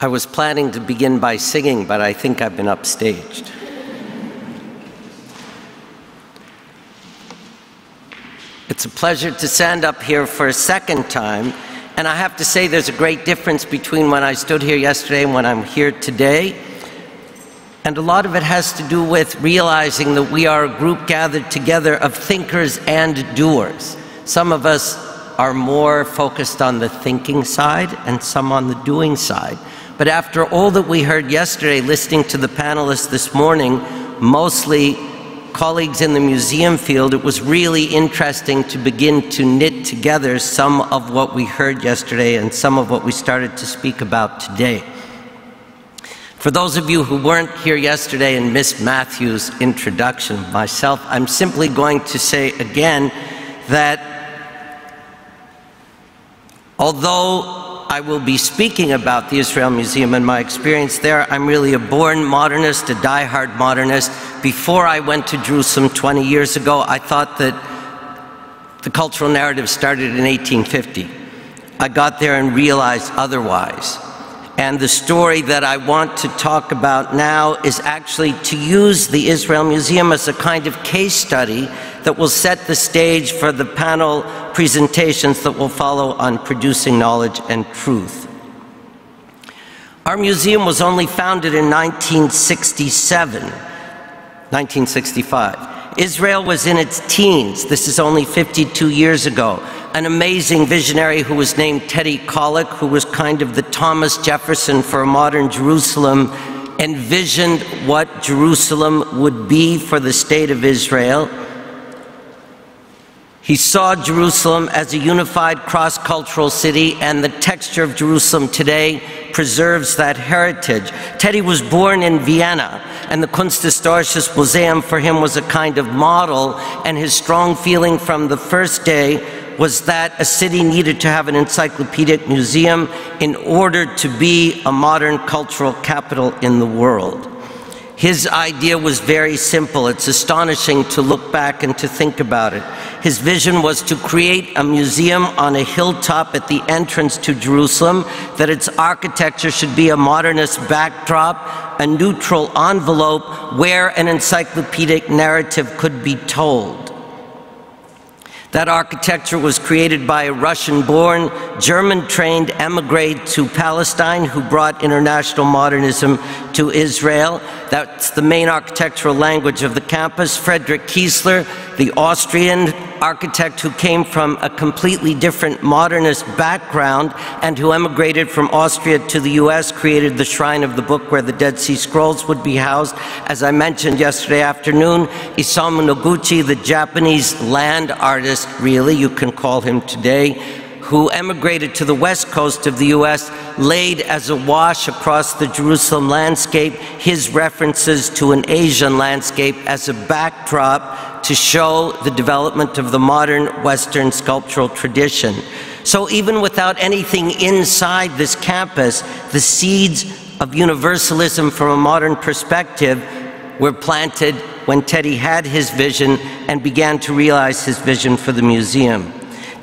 I was planning to begin by singing, but I think I've been upstaged. It's a pleasure to stand up here for a second time, and I have to say there's a great difference between when I stood here yesterday and when I'm here today. And a lot of it has to do with realizing that we are a group gathered together of thinkers and doers. Some of us are more focused on the thinking side and some on the doing side. But after all that we heard yesterday, listening to the panelists this morning, mostly colleagues in the museum field, it was really interesting to begin to knit together some of what we heard yesterday and some of what we started to speak about today. For those of you who weren't here yesterday and missed Matthew's introduction of myself, I'm simply going to say again that although I will be speaking about the Israel Museum and my experience there, I'm really a born modernist, a die-hard modernist. Before I went to Jerusalem 20 years ago, I thought that the cultural narrative started in 1850. I got there and realized otherwise. And the story that I want to talk about now is actually to use the Israel Museum as a kind of case study that will set the stage for the panel presentations that will follow on producing knowledge and truth. Our museum was only founded in 1967, 1965. Israel was in its teens. This is only 52 years ago. An amazing visionary who was named Teddy Kollek, who was kind of the Thomas Jefferson for a modern Jerusalem, envisioned what Jerusalem would be for the state of Israel. He saw Jerusalem as a unified cross cultural city, and the texture of Jerusalem today preserves that heritage. Teddy was born in Vienna, and the Kunsthistorisches Museum for him was a kind of model, and his strong feeling from the first day was that a city needed to have an encyclopedic museum in order to be a modern cultural capital in the world. His idea was very simple. It's astonishing to look back and to think about it. His vision was to create a museum on a hilltop at the entrance to Jerusalem, that its architecture should be a modernist backdrop, a neutral envelope where an encyclopedic narrative could be told. That architecture was created by a Russian-born, German-trained emigre to Palestine who brought international modernism to Israel. That's the main architectural language of the campus. Frederick Kiesler, the Austrian architect who came from a completely different modernist background and who emigrated from Austria to the US, created the Shrine of the Book where the Dead Sea Scrolls would be housed. As I mentioned yesterday afternoon, Isamu Noguchi, the Japanese land artist, really, you can call him today, who emigrated to the west coast of the US, laid as a wash across the Jerusalem landscape his references to an Asian landscape as a backdrop to show the development of the modern Western sculptural tradition. So even without anything inside this campus, the seeds of universalism from a modern perspective were planted when Teddy had his vision and began to realize his vision for the museum.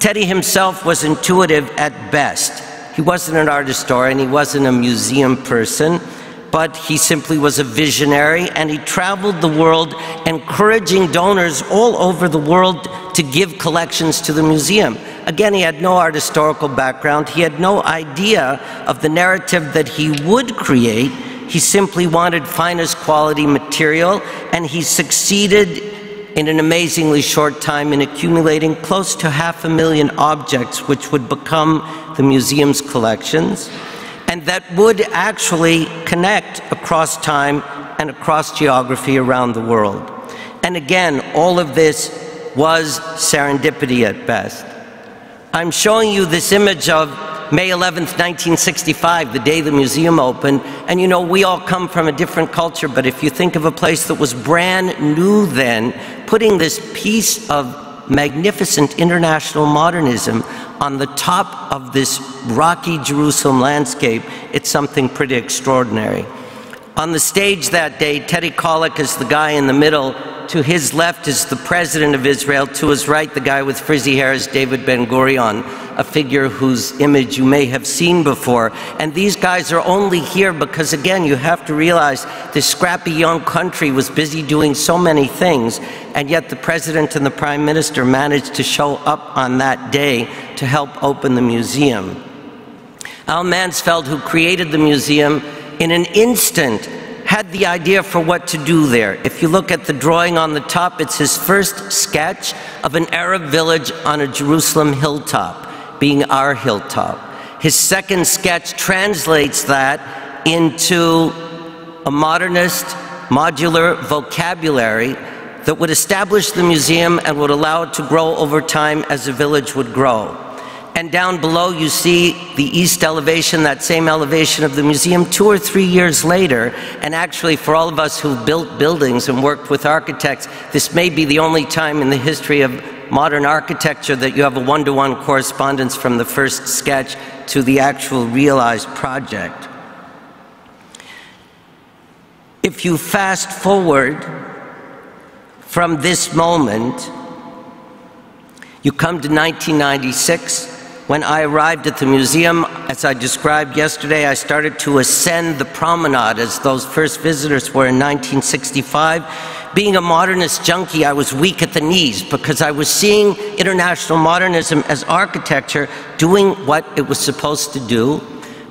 Teddy himself was intuitive at best. He wasn't an art historian, he wasn't a museum person, but he simply was a visionary and he traveled the world encouraging donors all over the world to give collections to the museum. Again, he had no art historical background, he had no idea of the narrative that he would create. He simply wanted finest quality material, and he succeeded in an amazingly short time in accumulating close to half a million objects, which would become the museum's collections, and that would actually connect across time and across geography around the world. And again, all of this was serendipity at best. I'm showing you this image of May 11th, 1965, the day the museum opened. And you know, we all come from a different culture, but if you think of a place that was brand new then, putting this piece of magnificent international modernism on the top of this rocky Jerusalem landscape, it's something pretty extraordinary. On the stage that day, Teddy Kollek is the guy in the middle To his left is the president of Israel. To his right, the guy with frizzy hair is David Ben Gurion, a figure whose image you may have seen before. And these guys are only here because, again, you have to realize this scrappy young country was busy doing so many things, and yet the president and the prime minister managed to show up on that day to help open the museum. Al Mansfeld, who created the museum, in an instant had the idea for what to do there. If you look at the drawing on the top, it's his first sketch of an Arab village on a Jerusalem hilltop, being our hilltop. His second sketch translates that into a modernist modular vocabulary that would establish the museum and would allow it to grow over time as the village would grow. And down below, you see the east elevation, that same elevation of the museum, two or three years later. And actually, for all of us who built buildings and worked with architects, this may be the only time in the history of modern architecture that you have a one to one correspondence from the first sketch to the actual realized project. If you fast forward from this moment, you come to 1996 when I arrived at the museum, as I described yesterday, I started to ascend the promenade as those first visitors were in 1965. Being a modernist junkie, I was weak at the knees because I was seeing international modernism as architecture doing what it was supposed to do,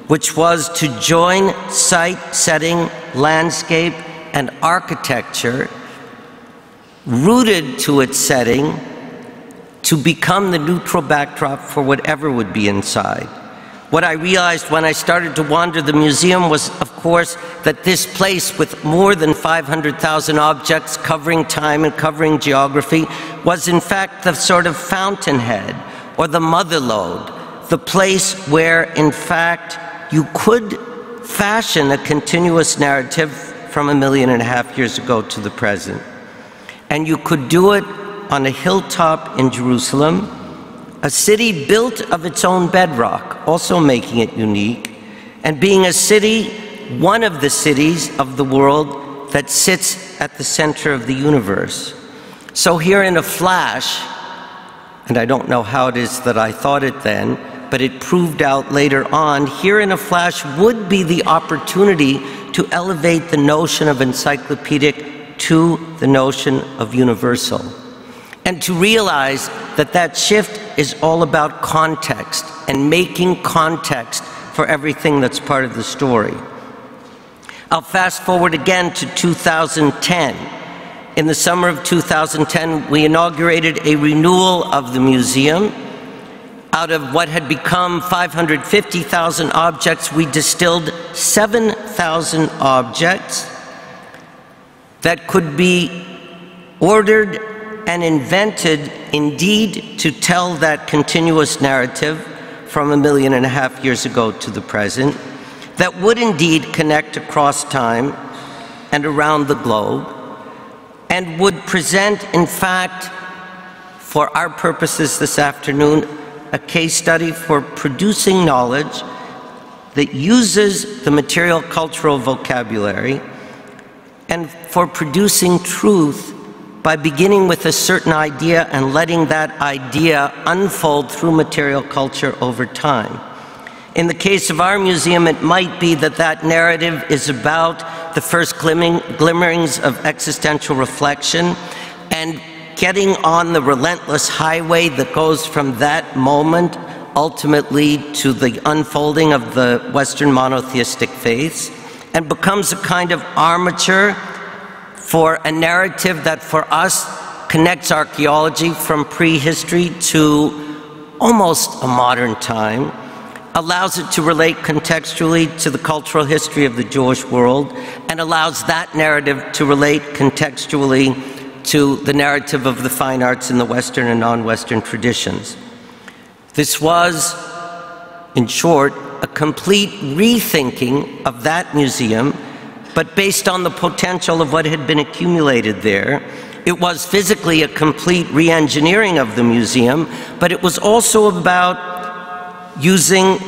which was to join site, setting, landscape, and architecture rooted to its setting to become the neutral backdrop for whatever would be inside. What I realized when I started to wander the museum was, of course, that this place with more than 500,000 objects covering time and covering geography was in fact the sort of fountainhead or the mother lode, the place where in fact you could fashion a continuous narrative from a million and a half years ago to the present. And you could do it on a hilltop in Jerusalem, a city built of its own bedrock, also making it unique, and being a city, one of the cities of the world that sits at the center of the universe. So, here in a flash, and I don't know how it is that I thought it then, but it proved out later on, here in a flash would be the opportunity to elevate the notion of encyclopedic to the notion of universal and to realize that that shift is all about context and making context for everything that's part of the story. I'll fast forward again to 2010. In the summer of 2010, we inaugurated a renewal of the museum. Out of what had become 550,000 objects, we distilled 7,000 objects that could be ordered and invented indeed to tell that continuous narrative from a million and a half years ago to the present that would indeed connect across time and around the globe and would present, in fact, for our purposes this afternoon, a case study for producing knowledge that uses the material cultural vocabulary and for producing truth by beginning with a certain idea and letting that idea unfold through material culture over time. In the case of our museum, it might be that that narrative is about the first glimmerings of existential reflection and getting on the relentless highway that goes from that moment ultimately to the unfolding of the Western monotheistic faiths and becomes a kind of armature for a narrative that for us connects archaeology from prehistory to almost a modern time, allows it to relate contextually to the cultural history of the Jewish world, and allows that narrative to relate contextually to the narrative of the fine arts in the Western and non Western traditions. This was, in short, a complete rethinking of that museum but based on the potential of what had been accumulated there. It was physically a complete re engineering of the museum, but it was also about using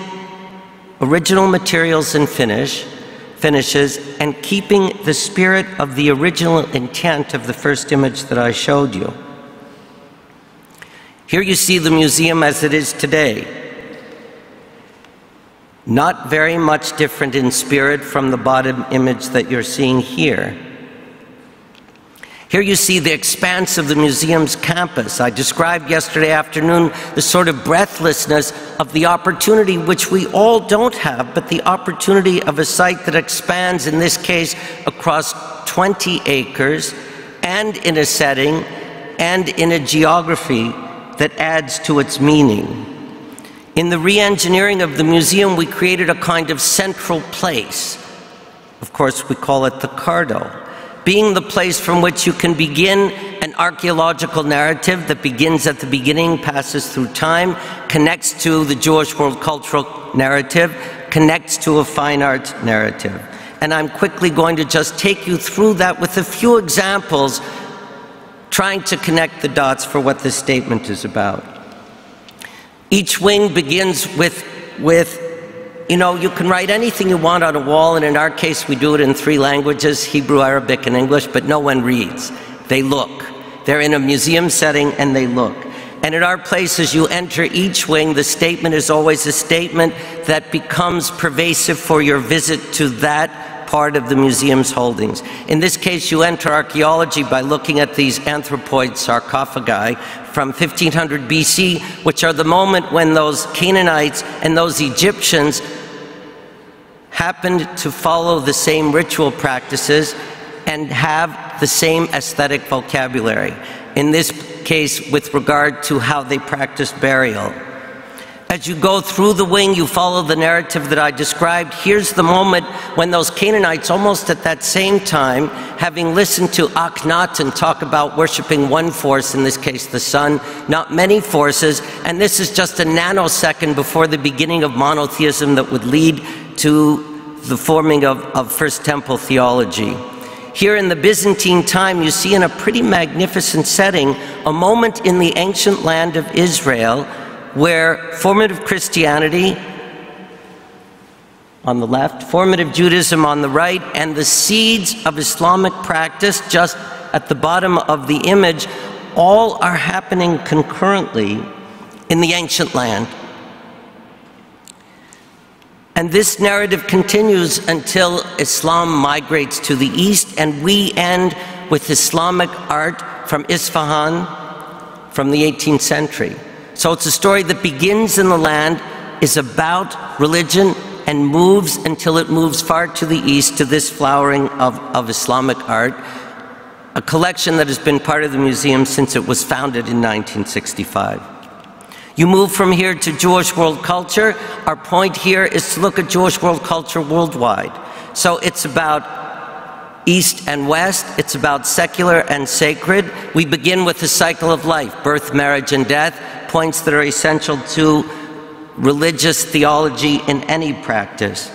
original materials and finish finishes and keeping the spirit of the original intent of the first image that I showed you. Here you see the museum as it is today. Not very much different in spirit from the bottom image that you're seeing here. Here you see the expanse of the museum's campus. I described yesterday afternoon the sort of breathlessness of the opportunity which we all don't have, but the opportunity of a site that expands, in this case, across 20 acres and in a setting and in a geography that adds to its meaning. In the re-engineering of the museum, we created a kind of central place. Of course, we call it the Cardo being the place from which you can begin an archaeological narrative that begins at the beginning, passes through time, connects to the Jewish world cultural narrative, connects to a fine art narrative. And I'm quickly going to just take you through that with a few examples, trying to connect the dots for what this statement is about. Each wing begins with, with you know, you can write anything you want on a wall, and in our case, we do it in three languages Hebrew, Arabic, and English, but no one reads. They look. They're in a museum setting and they look. And at our place, as you enter each wing, the statement is always a statement that becomes pervasive for your visit to that part of the museum's holdings. In this case, you enter archaeology by looking at these anthropoid sarcophagi from 1500 BC, which are the moment when those Canaanites and those Egyptians happened to follow the same ritual practices and have the same aesthetic vocabulary. In this case, with regard to how they practiced burial. As you go through the wing, you follow the narrative that I described. Here's the moment when those Canaanites, almost at that same time, having listened to Akhenaten talk about worshiping one force, in this case the sun, not many forces, and this is just a nanosecond before the beginning of monotheism that would lead to the forming of, of First Temple theology. Here in the Byzantine time, you see in a pretty magnificent setting a moment in the ancient land of Israel where formative Christianity on the left, formative Judaism on the right, and the seeds of Islamic practice just at the bottom of the image all are happening concurrently in the ancient land. And this narrative continues until Islam migrates to the east, and we end with Islamic art from Isfahan from the 18th century. So it's a story that begins in the land, is about religion, and moves until it moves far to the east to this flowering of, of Islamic art, a collection that has been part of the museum since it was founded in 1965. You move from here to Jewish world culture. Our point here is to look at Jewish world culture worldwide. So it's about East and West, it's about secular and sacred. We begin with the cycle of life birth, marriage, and death, points that are essential to religious theology in any practice.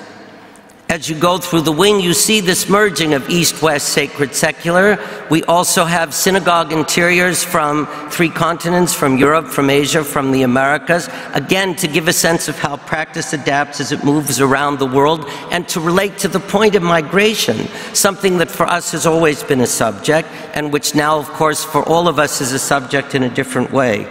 As you go through the wing, you see this merging of East West sacred secular. We also have synagogue interiors from three continents from Europe, from Asia, from the Americas. Again, to give a sense of how practice adapts as it moves around the world and to relate to the point of migration, something that for us has always been a subject and which now, of course, for all of us is a subject in a different way.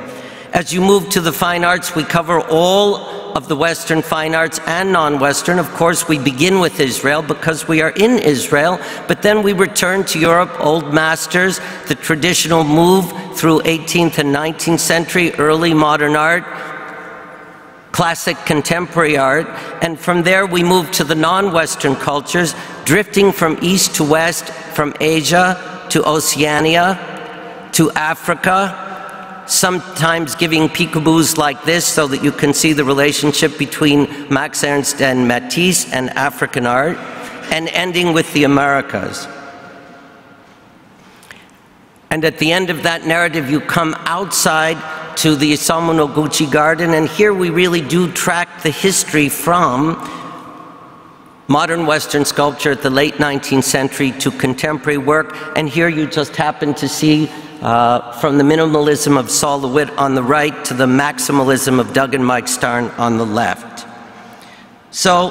As you move to the fine arts, we cover all of the Western fine arts and non Western. Of course, we begin with Israel because we are in Israel, but then we return to Europe, old masters, the traditional move through 18th and 19th century, early modern art, classic contemporary art, and from there we move to the non Western cultures, drifting from east to west, from Asia to Oceania to Africa sometimes giving peekaboos like this so that you can see the relationship between Max Ernst and Matisse and African art, and ending with the Americas. And at the end of that narrative, you come outside to the Isamu Noguchi Garden, and here we really do track the history from modern Western sculpture at the late 19th century to contemporary work, and here you just happen to see uh, from the minimalism of Sol LeWitt on the right to the maximalism of Doug and Mike Starn on the left. So,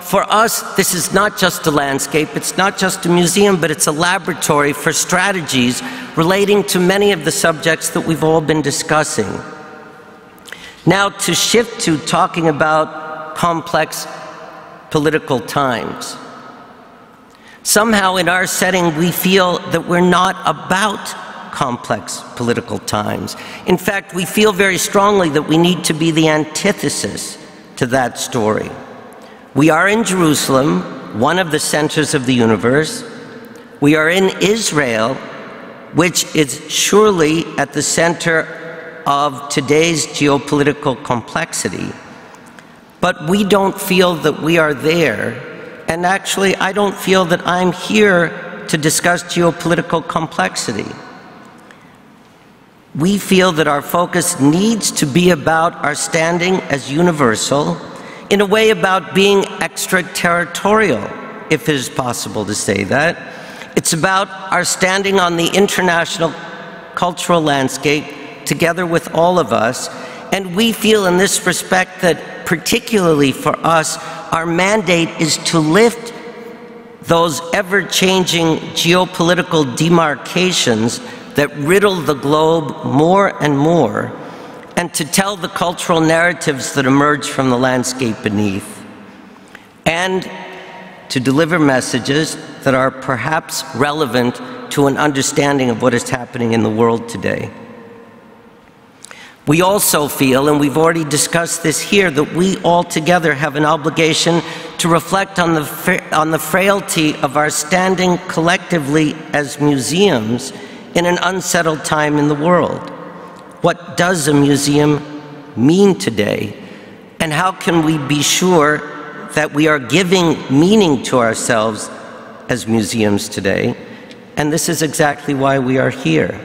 for us, this is not just a landscape, it's not just a museum, but it's a laboratory for strategies relating to many of the subjects that we've all been discussing. Now, to shift to talking about complex political times. Somehow, in our setting, we feel that we're not about complex political times. In fact, we feel very strongly that we need to be the antithesis to that story. We are in Jerusalem, one of the centers of the universe. We are in Israel, which is surely at the center of today's geopolitical complexity. But we don't feel that we are there. And actually, I don't feel that I'm here to discuss geopolitical complexity. We feel that our focus needs to be about our standing as universal in a way about being extraterritorial, if it is possible to say that. It's about our standing on the international cultural landscape together with all of us. And we feel in this respect that, particularly for us, our mandate is to lift those ever changing geopolitical demarcations that riddle the globe more and more and to tell the cultural narratives that emerge from the landscape beneath, and to deliver messages that are perhaps relevant to an understanding of what is happening in the world today. We also feel, and we've already discussed this here, that we all together have an obligation to reflect on the, on the frailty of our standing collectively as museums in an unsettled time in the world. What does a museum mean today? And how can we be sure that we are giving meaning to ourselves as museums today? And this is exactly why we are here.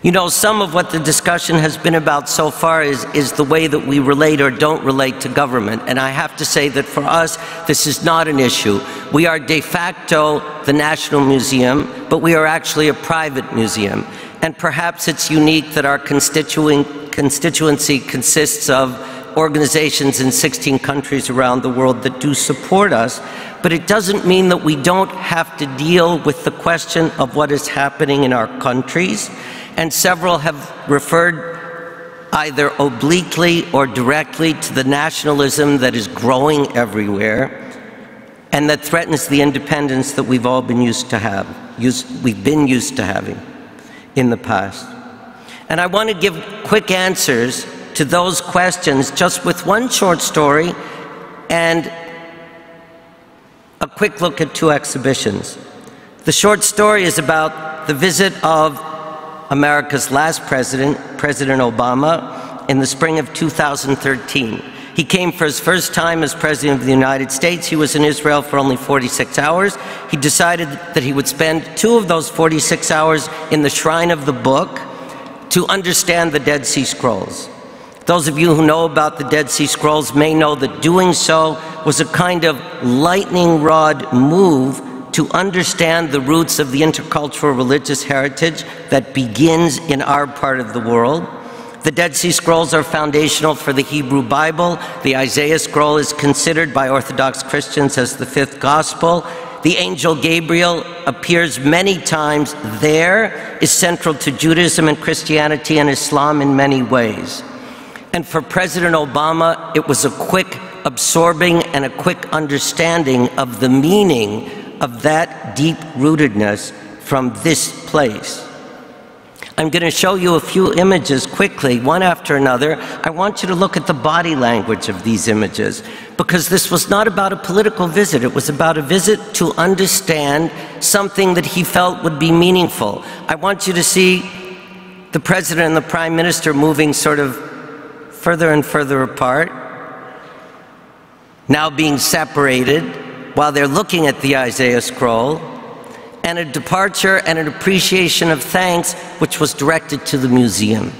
You know, some of what the discussion has been about so far is, is the way that we relate or don't relate to government. And I have to say that for us, this is not an issue. We are de facto the National Museum, but we are actually a private museum. And perhaps it's unique that our constituency consists of organizations in 16 countries around the world that do support us, but it doesn't mean that we don't have to deal with the question of what is happening in our countries. And several have referred either obliquely or directly to the nationalism that is growing everywhere and that threatens the independence that we've all been used to have, used, we've been used to having in the past. And I want to give quick answers to those questions just with one short story and a quick look at two exhibitions. The short story is about the visit of America's last president, President Obama, in the spring of 2013. He came for his first time as President of the United States. He was in Israel for only 46 hours. He decided that he would spend two of those 46 hours in the Shrine of the Book to understand the Dead Sea Scrolls. Those of you who know about the Dead Sea Scrolls may know that doing so was a kind of lightning rod move to understand the roots of the intercultural religious heritage that begins in our part of the world the Dead Sea Scrolls are foundational for the Hebrew Bible. The Isaiah Scroll is considered by Orthodox Christians as the fifth gospel. The angel Gabriel appears many times there, is central to Judaism and Christianity and Islam in many ways. And for President Obama, it was a quick absorbing and a quick understanding of the meaning of that deep rootedness from this place. I'm going to show you a few images quickly, one after another. I want you to look at the body language of these images because this was not about a political visit. It was about a visit to understand something that he felt would be meaningful. I want you to see the president and the prime minister moving sort of further and further apart, now being separated while they're looking at the Isaiah scroll and a departure and an appreciation of thanks, which was directed to the museum.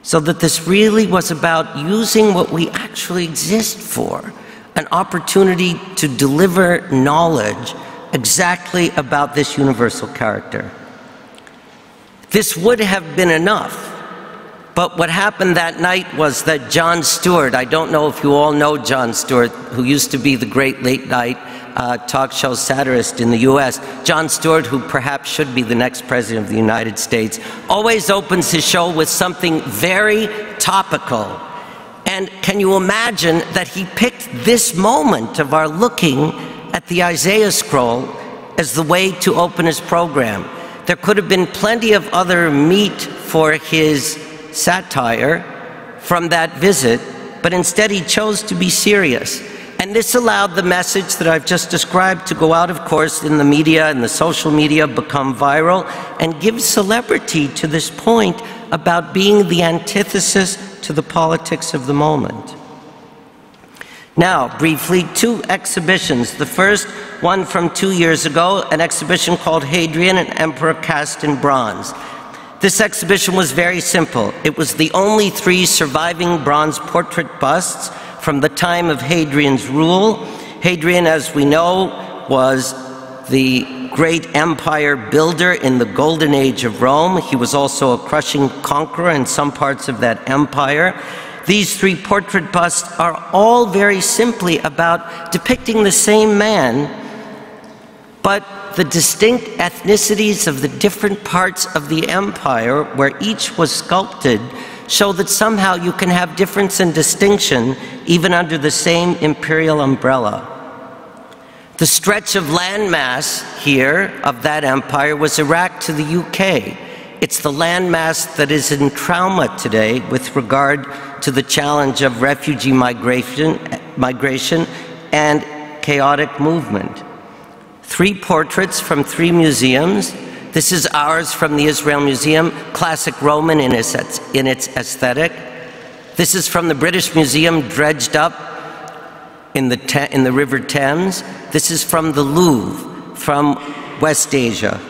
So that this really was about using what we actually exist for an opportunity to deliver knowledge exactly about this universal character. This would have been enough But what happened that night was that Jon Stewart, I don't know if you all know Jon Stewart, who used to be the great late night uh, talk show satirist in the US, Jon Stewart, who perhaps should be the next president of the United States, always opens his show with something very topical. And can you imagine that he picked this moment of our looking at the Isaiah scroll as the way to open his program? There could have been plenty of other meat for his satire from that visit, but instead he chose to be serious. And this allowed the message that I've just described to go out, of course, in the media and the social media, become viral, and give celebrity to this point about being the antithesis to the politics of the moment. Now, briefly, two exhibitions. The first one from two years ago, an exhibition called Hadrian, an Emperor Cast in Bronze. This exhibition was very simple. It was the only three surviving bronze portrait busts from the time of Hadrian's rule. Hadrian, as we know, was the great empire builder in the golden age of Rome. He was also a crushing conqueror in some parts of that empire. These three portrait busts are all very simply about depicting the same man, but the distinct ethnicities of the different parts of the empire where each was sculpted show that somehow you can have difference and distinction even under the same imperial umbrella. The stretch of landmass here of that empire was Iraq to the UK. It's the landmass that is in trauma today with regard to the challenge of refugee migration, migration and chaotic movement. Three portraits from three museums. This is ours from the Israel Museum, classic Roman in its, in its aesthetic. This is from the British Museum, dredged up in the, in the River Thames. This is from the Louvre, from West Asia.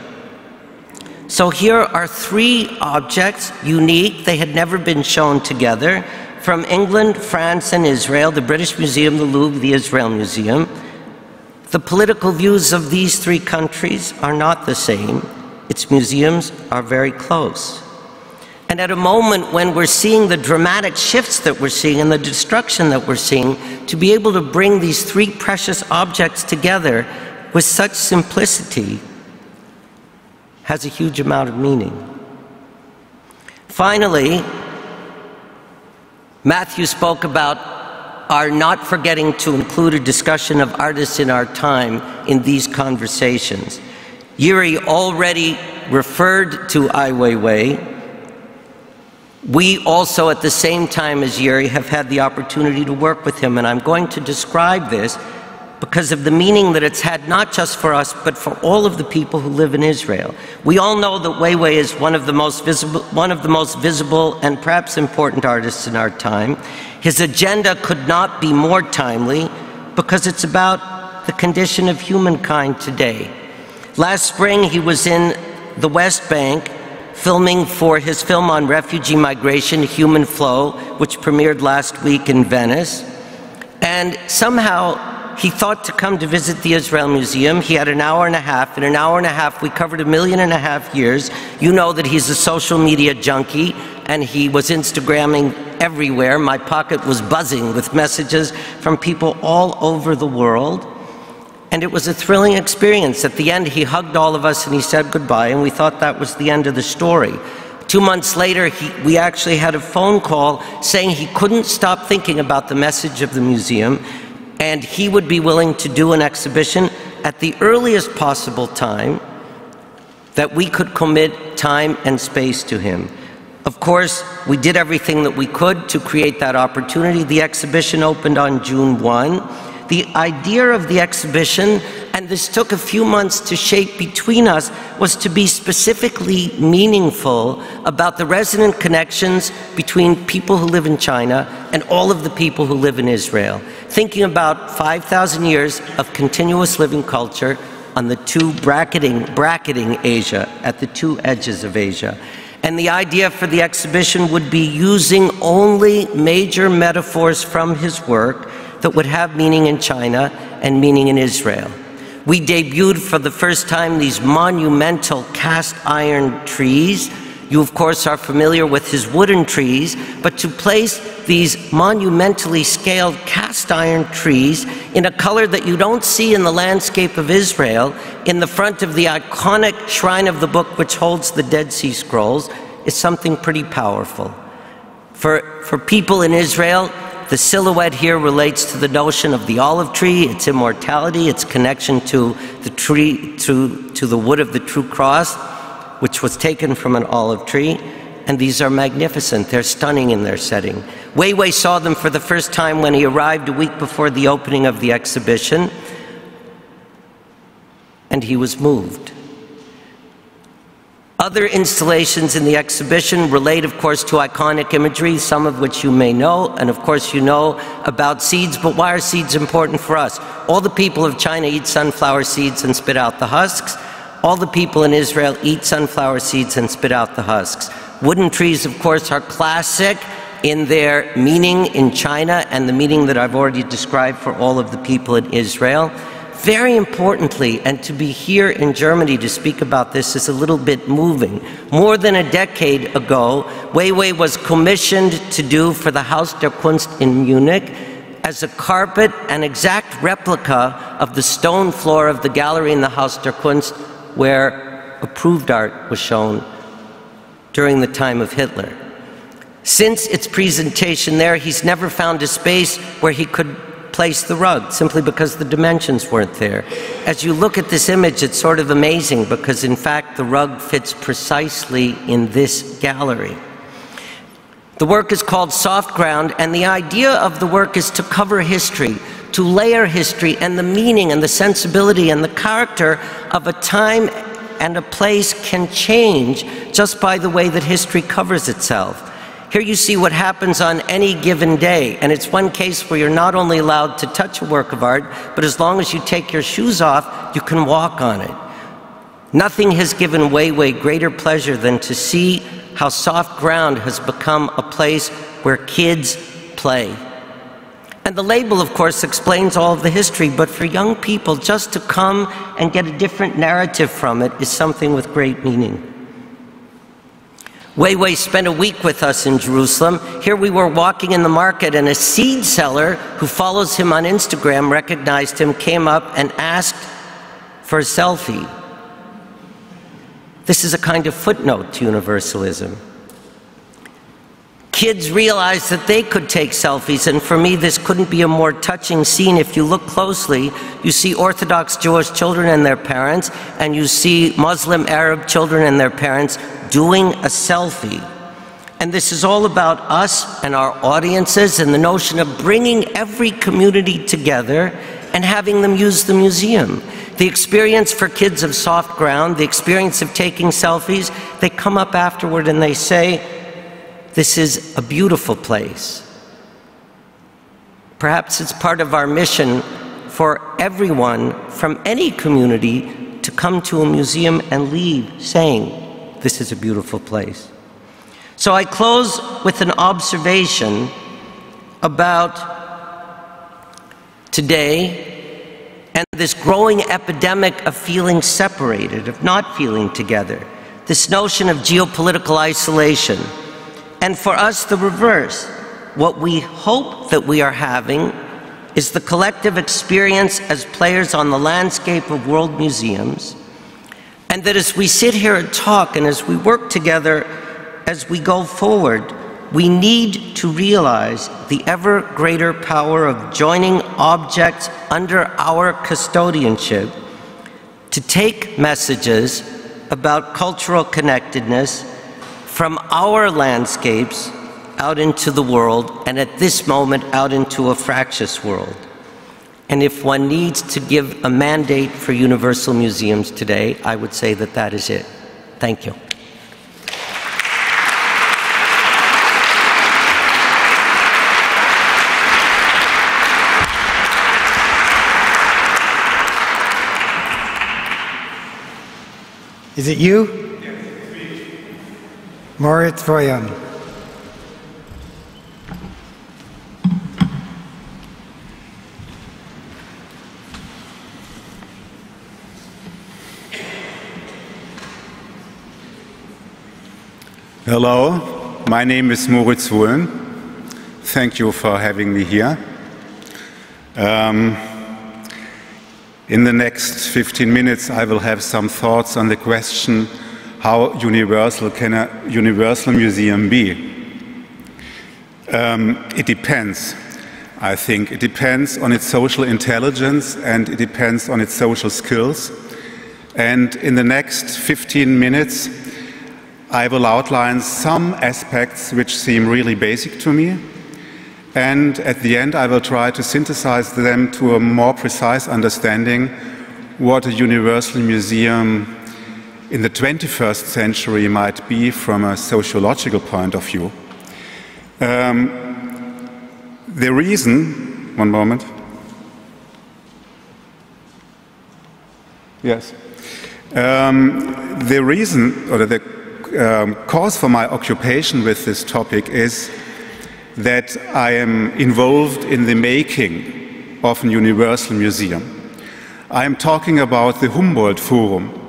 So here are three objects, unique, they had never been shown together, from England, France, and Israel, the British Museum, the Louvre, the Israel Museum. The political views of these three countries are not the same. Its museums are very close. And at a moment when we're seeing the dramatic shifts that we're seeing and the destruction that we're seeing, to be able to bring these three precious objects together with such simplicity has a huge amount of meaning. Finally, Matthew spoke about are not forgetting to include a discussion of artists in our time in these conversations. Yuri already referred to Ai Weiwei. We also, at the same time as Yuri, have had the opportunity to work with him, and I'm going to describe this because of the meaning that it's had not just for us, but for all of the people who live in Israel. We all know that Weiwei is one of the most visible, one of the most visible and perhaps important artists in our time. His agenda could not be more timely because it's about the condition of humankind today. Last spring, he was in the West Bank filming for his film on refugee migration, Human Flow, which premiered last week in Venice. And somehow he thought to come to visit the Israel Museum. He had an hour and a half. In an hour and a half, we covered a million and a half years. You know that he's a social media junkie, and he was Instagramming everywhere. My pocket was buzzing with messages from people all over the world. And it was a thrilling experience. At the end, he hugged all of us and he said goodbye, and we thought that was the end of the story. Two months later, he, we actually had a phone call saying he couldn't stop thinking about the message of the museum and he would be willing to do an exhibition at the earliest possible time that we could commit time and space to him. Of course, we did everything that we could to create that opportunity. The exhibition opened on June 1. The idea of the exhibition, and this took a few months to shape between us, was to be specifically meaningful about the resonant connections between people who live in China and all of the people who live in Israel. Thinking about 5,000 years of continuous living culture on the two bracketing, bracketing Asia, at the two edges of Asia. And the idea for the exhibition would be using only major metaphors from his work that would have meaning in China and meaning in Israel. We debuted for the first time these monumental cast iron trees. You, of course, are familiar with his wooden trees, but to place these monumentally scaled cast iron trees in a color that you don't see in the landscape of Israel, in the front of the iconic shrine of the book which holds the Dead Sea Scrolls, is something pretty powerful. For, for people in Israel, the silhouette here relates to the notion of the olive tree, its immortality, its connection to the tree, to, to the wood of the true cross which was taken from an olive tree, and these are magnificent. They're stunning in their setting. Weiwei saw them for the first time when he arrived a week before the opening of the exhibition, and he was moved. Other installations in the exhibition relate, of course, to iconic imagery, some of which you may know, and of course you know about seeds, but why are seeds important for us? All the people of China eat sunflower seeds and spit out the husks. All the people in Israel eat sunflower seeds and spit out the husks. Wooden trees, of course, are classic in their meaning in China and the meaning that I've already described for all of the people in Israel. Very importantly, and to be here in Germany to speak about this is a little bit moving. More than a decade ago, Weiwei was commissioned to do for the Haus der Kunst in Munich as a carpet an exact replica of the stone floor of the gallery in the Haus der Kunst where approved art was shown during the time of Hitler. Since its presentation there, he's never found a space where he could place the rug, simply because the dimensions weren't there. As you look at this image, it's sort of amazing because, in fact, the rug fits precisely in this gallery. The work is called Soft Ground, and the idea of the work is to cover history, to layer history and the meaning and the sensibility and the character of a time and a place can change just by the way that history covers itself. Here you see what happens on any given day, and it's one case where you're not only allowed to touch a work of art, but as long as you take your shoes off, you can walk on it. Nothing has given Weiwei greater pleasure than to see how soft ground has become a place where kids play. And the label, of course, explains all of the history, but for young people, just to come and get a different narrative from it is something with great meaning. Weiwei spent a week with us in Jerusalem. Here we were walking in the market, and a seed seller who follows him on Instagram recognized him, came up, and asked for a selfie. This is a kind of footnote to universalism kids realized that they could take selfies, and for me, this couldn't be a more touching scene. If you look closely, you see Orthodox Jewish children and their parents, and you see Muslim Arab children and their parents doing a selfie. And this is all about us and our audiences and the notion of bringing every community together and having them use the museum. The experience for kids of soft ground, the experience of taking selfies, they come up afterward and they say, this is a beautiful place. Perhaps it's part of our mission for everyone from any community to come to a museum and leave saying, This is a beautiful place. So I close with an observation about today and this growing epidemic of feeling separated, of not feeling together, this notion of geopolitical isolation and for us, the reverse. What we hope that we are having is the collective experience as players on the landscape of world museums, and that as we sit here and talk and as we work together as we go forward, we need to realize the ever greater power of joining objects under our custodianship to take messages about cultural connectedness from our landscapes out into the world, and at this moment, out into a fractious world. And if one needs to give a mandate for universal museums today, I would say that that is it. Thank you. Is it you? Moritz Wullen. Hello, my name is Moritz Wullen. Thank you for having me here. Um, in the next 15 minutes, I will have some thoughts on the question how universal can a universal museum be? Um, it depends, I think. It depends on its social intelligence and it depends on its social skills. And in the next 15 minutes, I will outline some aspects which seem really basic to me. And at the end, I will try to synthesize them to a more precise understanding what a universal museum in the 21st century might be from a sociological point of view. Um, the reason, one moment. Yes. Um, the reason, or the um, cause for my occupation with this topic is that I am involved in the making of a universal museum. I am talking about the Humboldt Forum.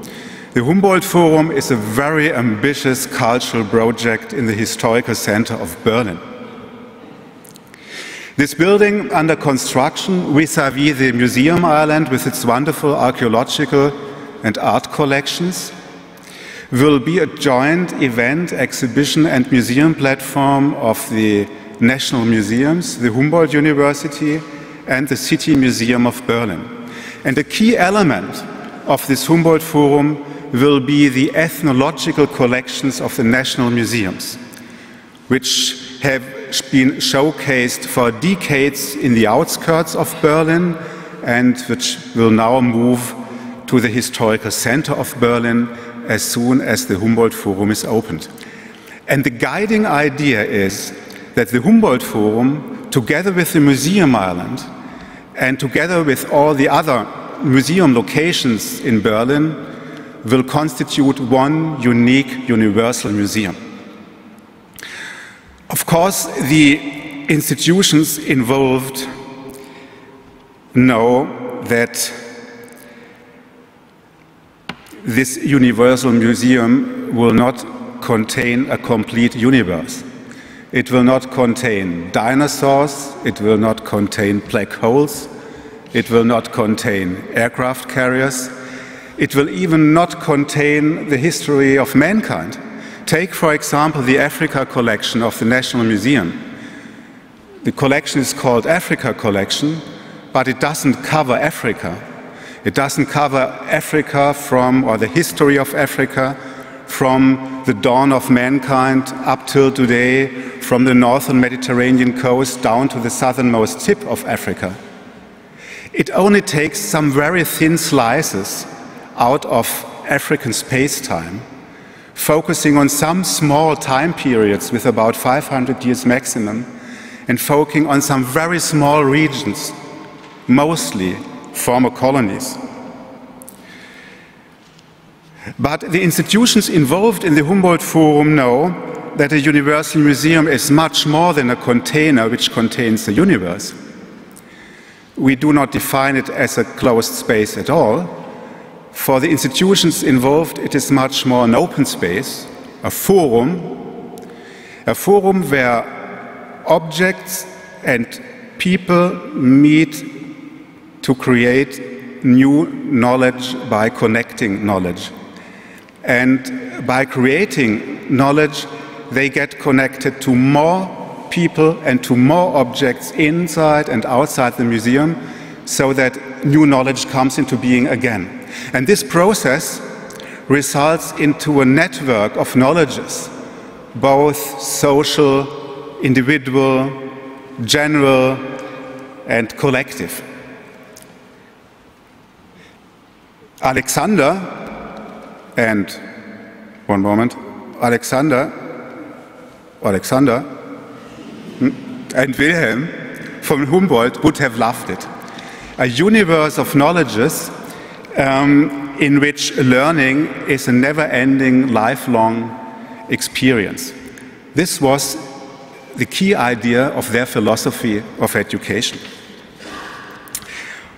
The Humboldt Forum is a very ambitious cultural project in the historical center of Berlin. This building under construction vis-à-vis -vis the Museum Island with its wonderful archaeological and art collections will be a joint event, exhibition and museum platform of the national museums, the Humboldt University and the City Museum of Berlin. And a key element of this Humboldt Forum will be the ethnological collections of the national museums, which have been showcased for decades in the outskirts of Berlin and which will now move to the historical center of Berlin as soon as the Humboldt Forum is opened. And the guiding idea is that the Humboldt Forum, together with the Museum Island and together with all the other museum locations in Berlin, will constitute one unique universal museum. Of course, the institutions involved know that this universal museum will not contain a complete universe. It will not contain dinosaurs, it will not contain black holes, it will not contain aircraft carriers, it will even not contain the history of mankind. Take, for example, the Africa collection of the National Museum. The collection is called Africa Collection, but it doesn't cover Africa. It doesn't cover Africa from, or the history of Africa, from the dawn of mankind up till today, from the northern Mediterranean coast down to the southernmost tip of Africa. It only takes some very thin slices out of African space-time, focusing on some small time periods with about 500 years maximum, and focusing on some very small regions, mostly former colonies. But the institutions involved in the Humboldt Forum know that a universal museum is much more than a container which contains the universe. We do not define it as a closed space at all. For the institutions involved, it is much more an open space, a forum, a forum where objects and people meet to create new knowledge by connecting knowledge. And by creating knowledge, they get connected to more people and to more objects inside and outside the museum so that new knowledge comes into being again. And this process results into a network of knowledges, both social, individual, general, and collective. Alexander and one moment, Alexander, Alexander hmm, and Wilhelm von Humboldt would have loved it. A universe of knowledges um, in which learning is a never-ending, lifelong experience. This was the key idea of their philosophy of education.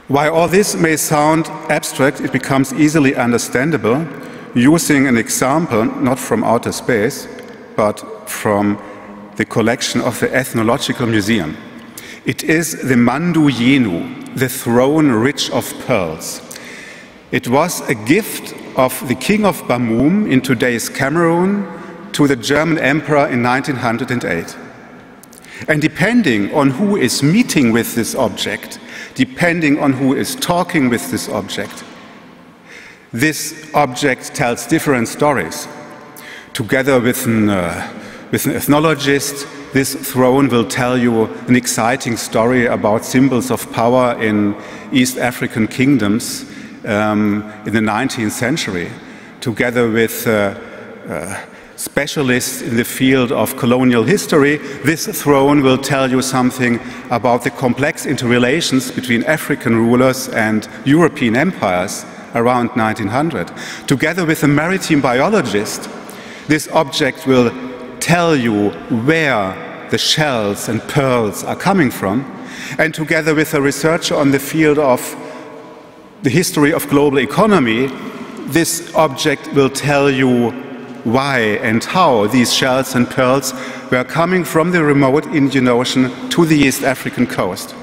While all this may sound abstract, it becomes easily understandable using an example not from outer space, but from the collection of the Ethnological Museum. It is the Mandu Yenu, the throne rich of pearls. It was a gift of the king of Bamum in today's Cameroon to the German emperor in 1908. And depending on who is meeting with this object, depending on who is talking with this object, this object tells different stories. Together with an, uh, with an ethnologist, this throne will tell you an exciting story about symbols of power in East African kingdoms um, in the 19th century, together with uh, uh, specialists in the field of colonial history, this throne will tell you something about the complex interrelations between African rulers and European empires around 1900. Together with a maritime biologist, this object will tell you where the shells and pearls are coming from, and together with a researcher on the field of the history of global economy, this object will tell you why and how these shells and pearls were coming from the remote Indian Ocean to the East African coast.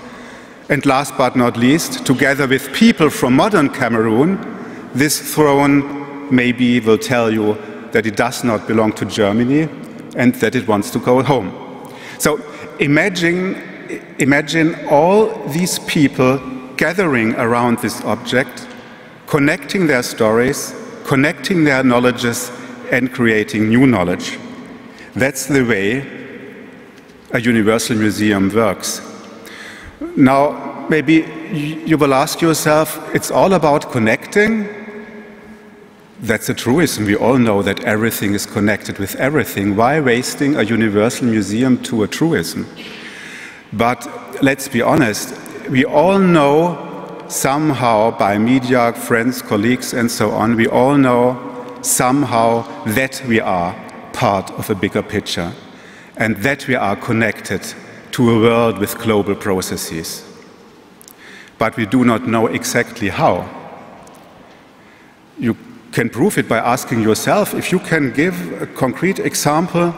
And last but not least, together with people from modern Cameroon, this throne maybe will tell you that it does not belong to Germany and that it wants to go home. So imagine, imagine all these people gathering around this object, connecting their stories, connecting their knowledges, and creating new knowledge. That's the way a universal museum works. Now, maybe you will ask yourself, it's all about connecting? That's a truism. We all know that everything is connected with everything. Why wasting a universal museum to a truism? But let's be honest, we all know somehow by media, friends, colleagues, and so on, we all know somehow that we are part of a bigger picture and that we are connected to a world with global processes. But we do not know exactly how. You can prove it by asking yourself if you can give a concrete example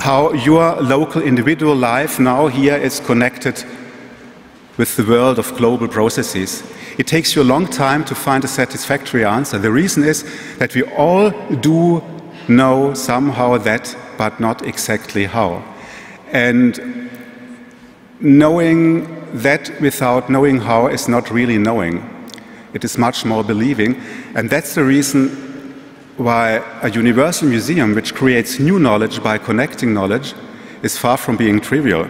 how your local individual life now here is connected with the world of global processes. It takes you a long time to find a satisfactory answer. The reason is that we all do know somehow that, but not exactly how. And knowing that without knowing how is not really knowing. It is much more believing. And that's the reason why a universal museum, which creates new knowledge by connecting knowledge, is far from being trivial.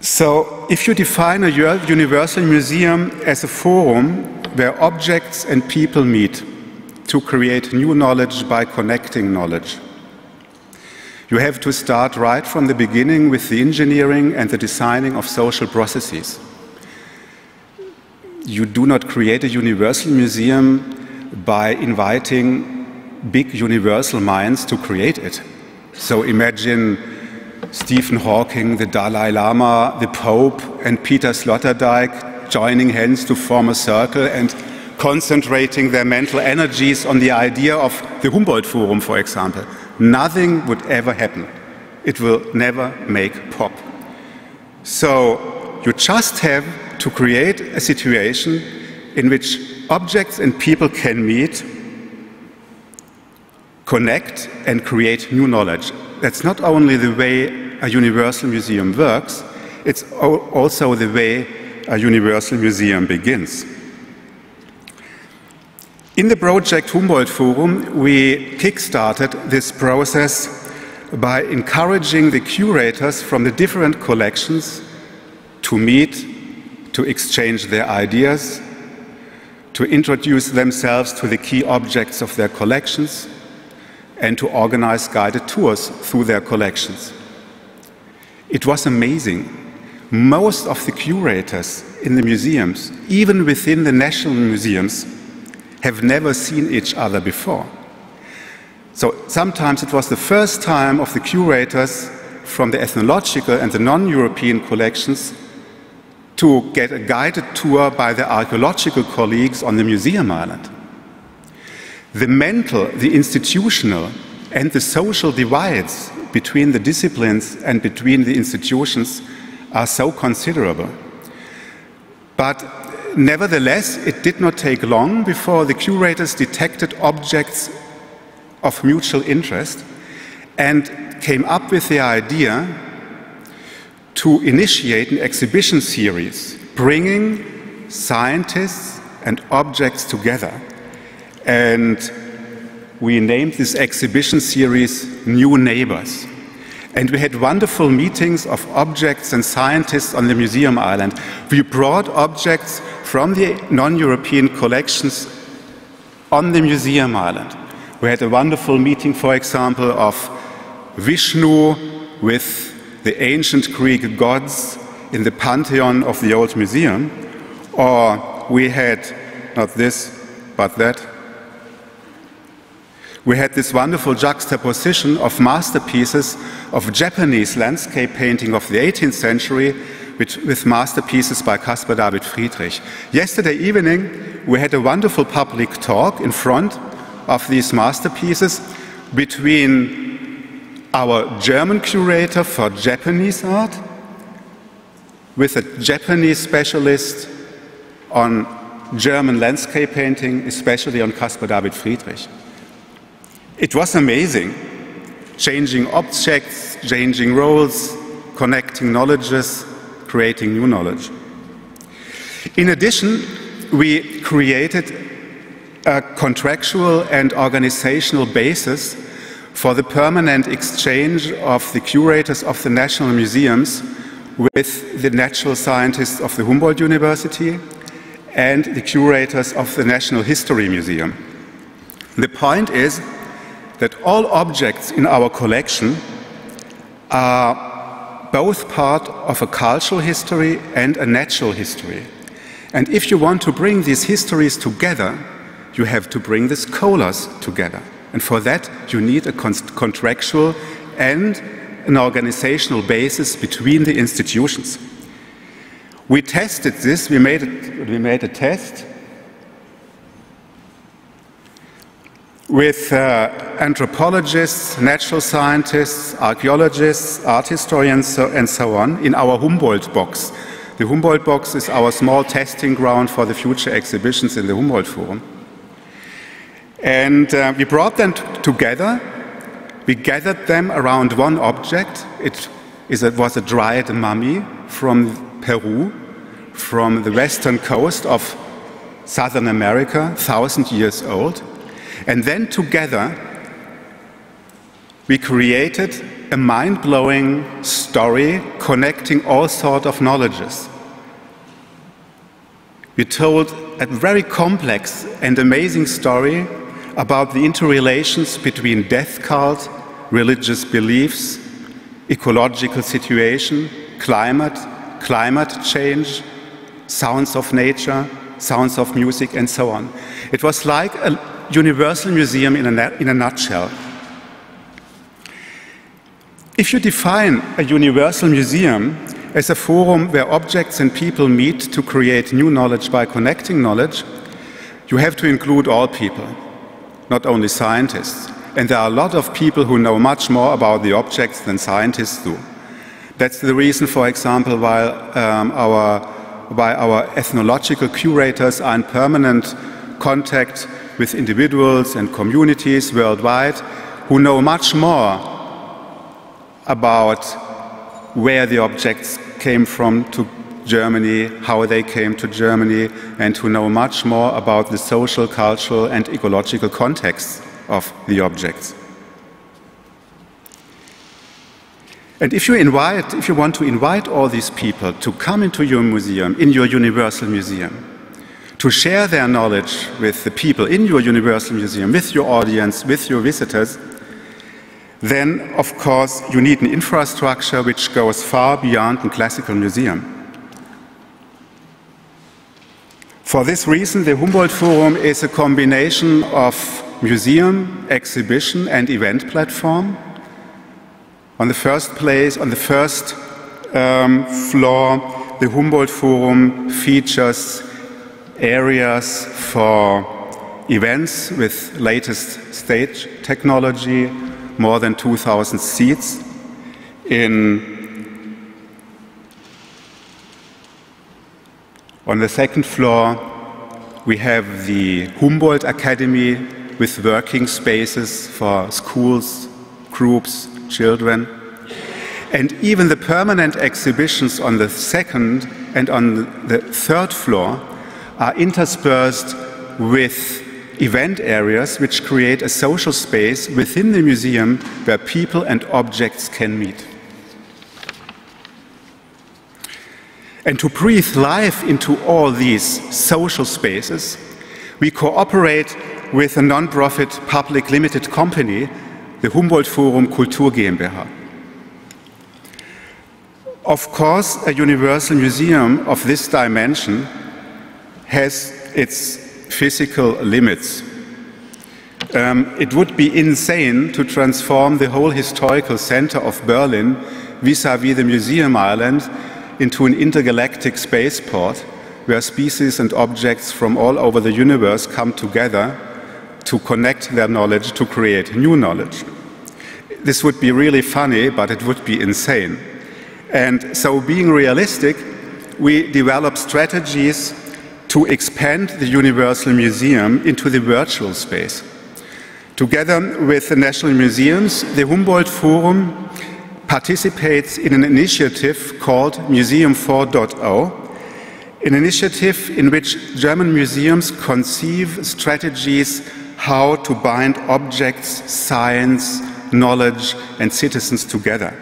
So, if you define a universal museum as a forum where objects and people meet to create new knowledge by connecting knowledge, you have to start right from the beginning with the engineering and the designing of social processes. You do not create a universal museum by inviting big universal minds to create it. So imagine Stephen Hawking, the Dalai Lama, the Pope, and Peter Sloterdijk joining hands to form a circle and concentrating their mental energies on the idea of the Humboldt Forum, for example nothing would ever happen. It will never make pop. So you just have to create a situation in which objects and people can meet, connect, and create new knowledge. That's not only the way a universal museum works, it's also the way a universal museum begins. In the project Humboldt Forum, we kickstarted this process by encouraging the curators from the different collections to meet, to exchange their ideas, to introduce themselves to the key objects of their collections, and to organize guided tours through their collections. It was amazing. Most of the curators in the museums, even within the national museums, have never seen each other before. So sometimes it was the first time of the curators from the ethnological and the non-European collections to get a guided tour by the archaeological colleagues on the museum island. The mental, the institutional, and the social divides between the disciplines and between the institutions are so considerable. But nevertheless, it did not take long before the curators detected objects of mutual interest and came up with the idea to initiate an exhibition series bringing scientists and objects together. And we named this exhibition series New Neighbors. And we had wonderful meetings of objects and scientists on the museum island. We brought objects from the non European collections on the museum island. We had a wonderful meeting, for example, of Vishnu with the ancient Greek gods in the pantheon of the old museum. Or we had not this, but that we had this wonderful juxtaposition of masterpieces of Japanese landscape painting of the 18th century with, with masterpieces by Caspar David Friedrich. Yesterday evening, we had a wonderful public talk in front of these masterpieces between our German curator for Japanese art with a Japanese specialist on German landscape painting, especially on Caspar David Friedrich. It was amazing, changing objects, changing roles, connecting knowledges, creating new knowledge. In addition, we created a contractual and organizational basis for the permanent exchange of the curators of the national museums with the natural scientists of the Humboldt University and the curators of the National History Museum. The point is that all objects in our collection are both part of a cultural history and a natural history. And if you want to bring these histories together, you have to bring the scholars together. And for that, you need a contractual and an organizational basis between the institutions. We tested this, we made, it, we made a test with uh, anthropologists, natural scientists, archaeologists, art historians, and so on in our Humboldt box. The Humboldt box is our small testing ground for the future exhibitions in the Humboldt Forum. And uh, we brought them together. We gathered them around one object. It, is, it was a dried mummy from Peru, from the western coast of Southern America, thousand years old. And then together, we created a mind-blowing story connecting all sorts of knowledges. We told a very complex and amazing story about the interrelations between death cult, religious beliefs, ecological situation, climate, climate change, sounds of nature, sounds of music, and so on. It was like a universal museum in a, in a nutshell. If you define a universal museum as a forum where objects and people meet to create new knowledge by connecting knowledge, you have to include all people, not only scientists. And there are a lot of people who know much more about the objects than scientists do. That's the reason, for example, why, um, our, why our ethnological curators are in permanent contact with individuals and communities worldwide who know much more about where the objects came from to Germany, how they came to Germany, and who know much more about the social, cultural, and ecological context of the objects. And if you invite, if you want to invite all these people to come into your museum, in your universal museum, to share their knowledge with the people in your Universal Museum, with your audience, with your visitors, then of course you need an infrastructure which goes far beyond a classical museum. For this reason, the Humboldt Forum is a combination of museum, exhibition, and event platform. On the first place, on the first um, floor, the Humboldt Forum features areas for events with latest stage technology, more than 2,000 seats. In, on the second floor, we have the Humboldt Academy with working spaces for schools, groups, children. And even the permanent exhibitions on the second and on the third floor are interspersed with event areas which create a social space within the museum where people and objects can meet. And to breathe life into all these social spaces, we cooperate with a non-profit public limited company, the Humboldt Forum Kultur GmbH. Of course, a universal museum of this dimension has its physical limits. Um, it would be insane to transform the whole historical center of Berlin vis-à-vis -vis the Museum Island into an intergalactic spaceport where species and objects from all over the universe come together to connect their knowledge to create new knowledge. This would be really funny, but it would be insane. And so, being realistic, we develop strategies to expand the Universal Museum into the virtual space. Together with the National Museums, the Humboldt Forum participates in an initiative called Museum 4.0, an initiative in which German museums conceive strategies how to bind objects, science, knowledge, and citizens together.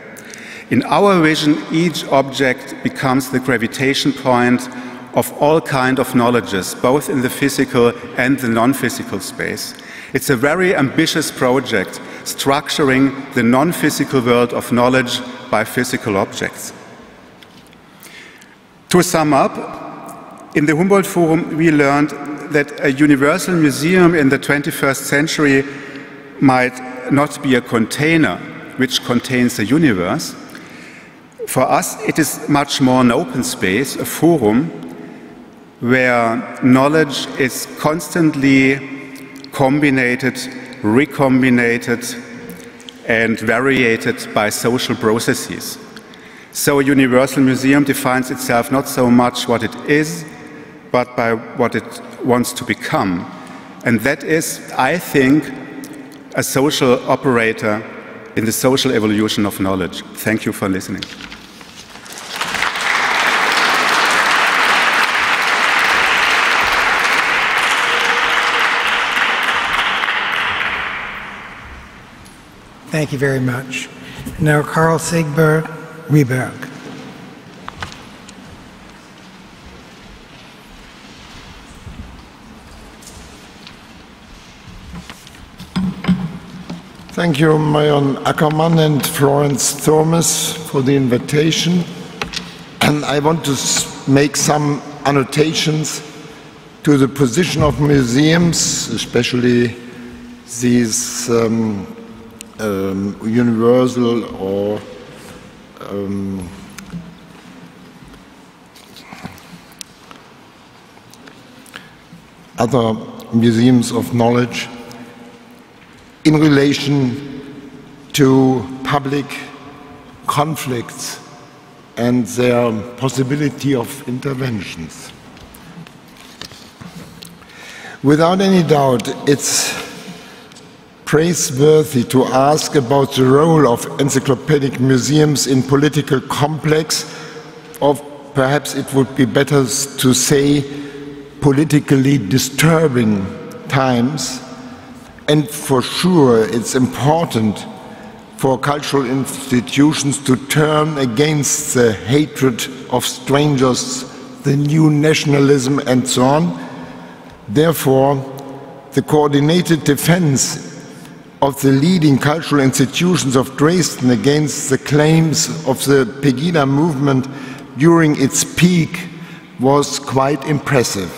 In our vision, each object becomes the gravitation point of all kind of knowledges, both in the physical and the non-physical space. It's a very ambitious project, structuring the non-physical world of knowledge by physical objects. To sum up, in the Humboldt Forum, we learned that a universal museum in the 21st century might not be a container which contains the universe. For us, it is much more an open space, a forum, where knowledge is constantly combinated, recombinated, and variated by social processes. So a universal museum defines itself not so much what it is, but by what it wants to become. And that is, I think, a social operator in the social evolution of knowledge. Thank you for listening. Thank you very much. Now, Carl Sigberg Rieberg. Thank you, Marion Ackermann and Florence Thomas for the invitation. And I want to make some annotations to the position of museums, especially these um, um, universal or um, other museums of knowledge in relation to public conflicts and their possibility of interventions. Without any doubt, it's praiseworthy to ask about the role of encyclopedic museums in political complex, or perhaps it would be better to say politically disturbing times. And for sure, it's important for cultural institutions to turn against the hatred of strangers, the new nationalism, and so on. Therefore, the coordinated defense of the leading cultural institutions of Dresden against the claims of the Pegida movement during its peak was quite impressive.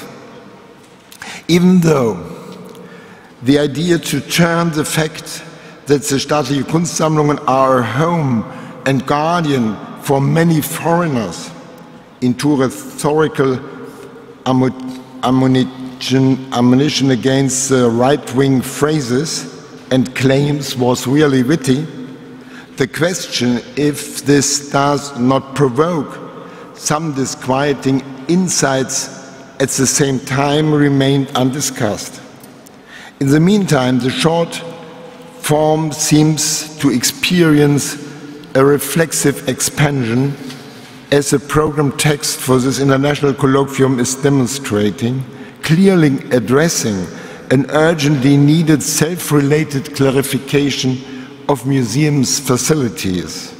Even though the idea to turn the fact that the staatliche Kunstsammlungen are a home and guardian for many foreigners into rhetorical ammunition, ammunition against right-wing phrases and claims was really witty, the question if this does not provoke some disquieting insights at the same time remained undiscussed. In the meantime, the short form seems to experience a reflexive expansion as the program text for this international colloquium is demonstrating, clearly addressing an urgently needed self-related clarification of museums' facilities.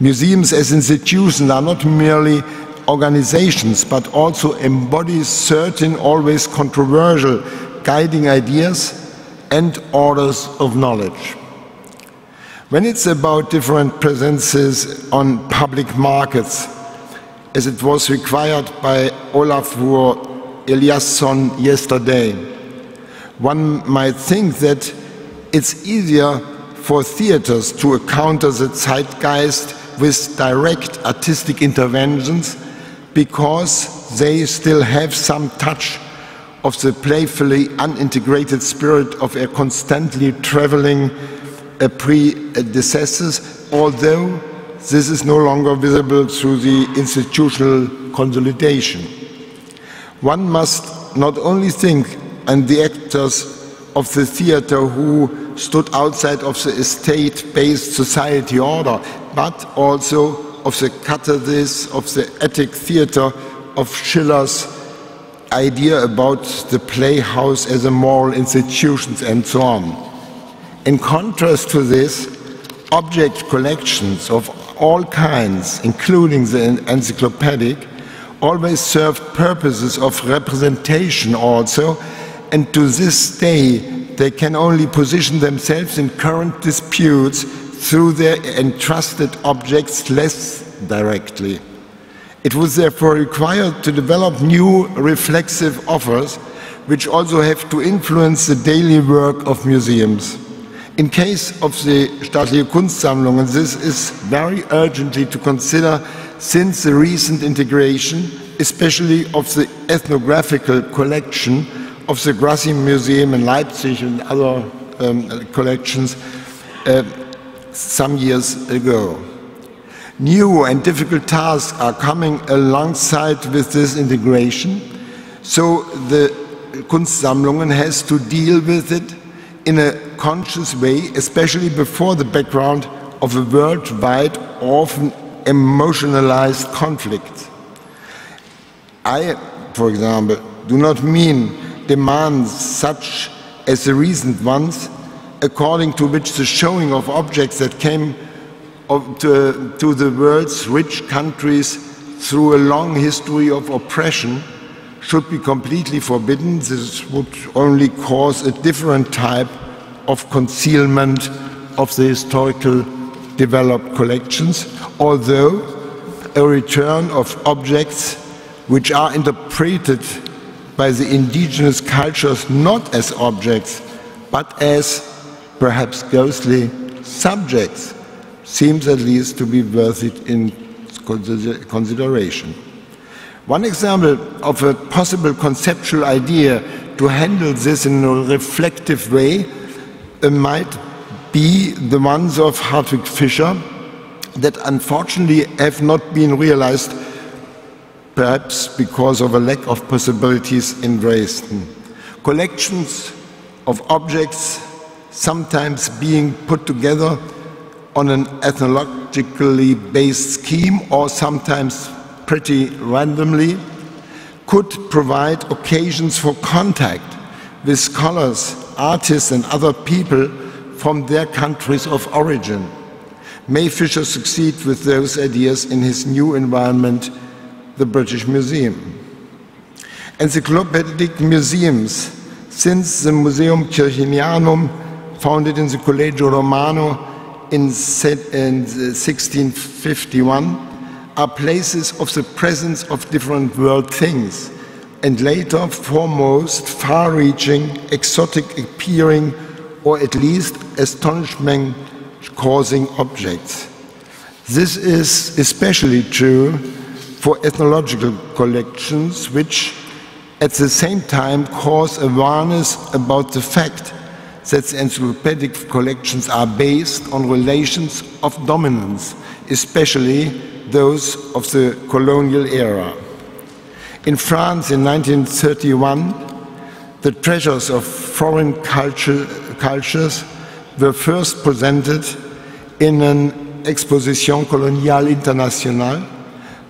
Museums as institutions are not merely organizations, but also embody certain always controversial guiding ideas and orders of knowledge. When it's about different presences on public markets, as it was required by Olafur Eliasson yesterday, one might think that it's easier for theaters to counter the zeitgeist with direct artistic interventions because they still have some touch of the playfully unintegrated spirit of a constantly traveling uh, predecessors, although this is no longer visible through the institutional consolidation. One must not only think and the actors of the theater who stood outside of the estate-based society order, but also of the catharsis of the Attic theater of Schiller's idea about the playhouse as a moral institution and so on. In contrast to this, object collections of all kinds, including the encyclopedic, always served purposes of representation also, and to this day they can only position themselves in current disputes through their entrusted objects less directly. It was therefore required to develop new reflexive offers which also have to influence the daily work of museums. In case of the Staatliche Kunstsammlungen, this is very urgently to consider since the recent integration, especially of the ethnographical collection of the Grassi Museum in Leipzig and other um, collections uh, some years ago. New and difficult tasks are coming alongside with this integration, so the Kunstsammlungen has to deal with it in a conscious way, especially before the background of a worldwide, often emotionalized conflict. I, for example, do not mean demands such as the recent ones, according to which the showing of objects that came to, to the world's rich countries through a long history of oppression should be completely forbidden. This would only cause a different type of concealment of the historical developed collections, although a return of objects which are interpreted by the indigenous cultures not as objects, but as perhaps ghostly subjects, seems at least to be worth it in consideration. One example of a possible conceptual idea to handle this in a reflective way uh, might be the ones of Hartwig Fischer that unfortunately have not been realized perhaps because of a lack of possibilities in Dresden. Collections of objects sometimes being put together on an ethnologically based scheme or sometimes pretty randomly could provide occasions for contact with scholars, artists and other people from their countries of origin. May Fischer succeed with those ideas in his new environment the British Museum. Encyclopedic museums, since the Museum Kircherianum, founded in the Collegio Romano in 1651, are places of the presence of different world things, and later foremost far-reaching, exotic appearing, or at least astonishment-causing objects. This is especially true for ethnological collections, which at the same time cause awareness about the fact that the encyclopedic collections are based on relations of dominance, especially those of the colonial era. In France in 1931, the treasures of foreign culture, cultures were first presented in an Exposition Coloniale Internationale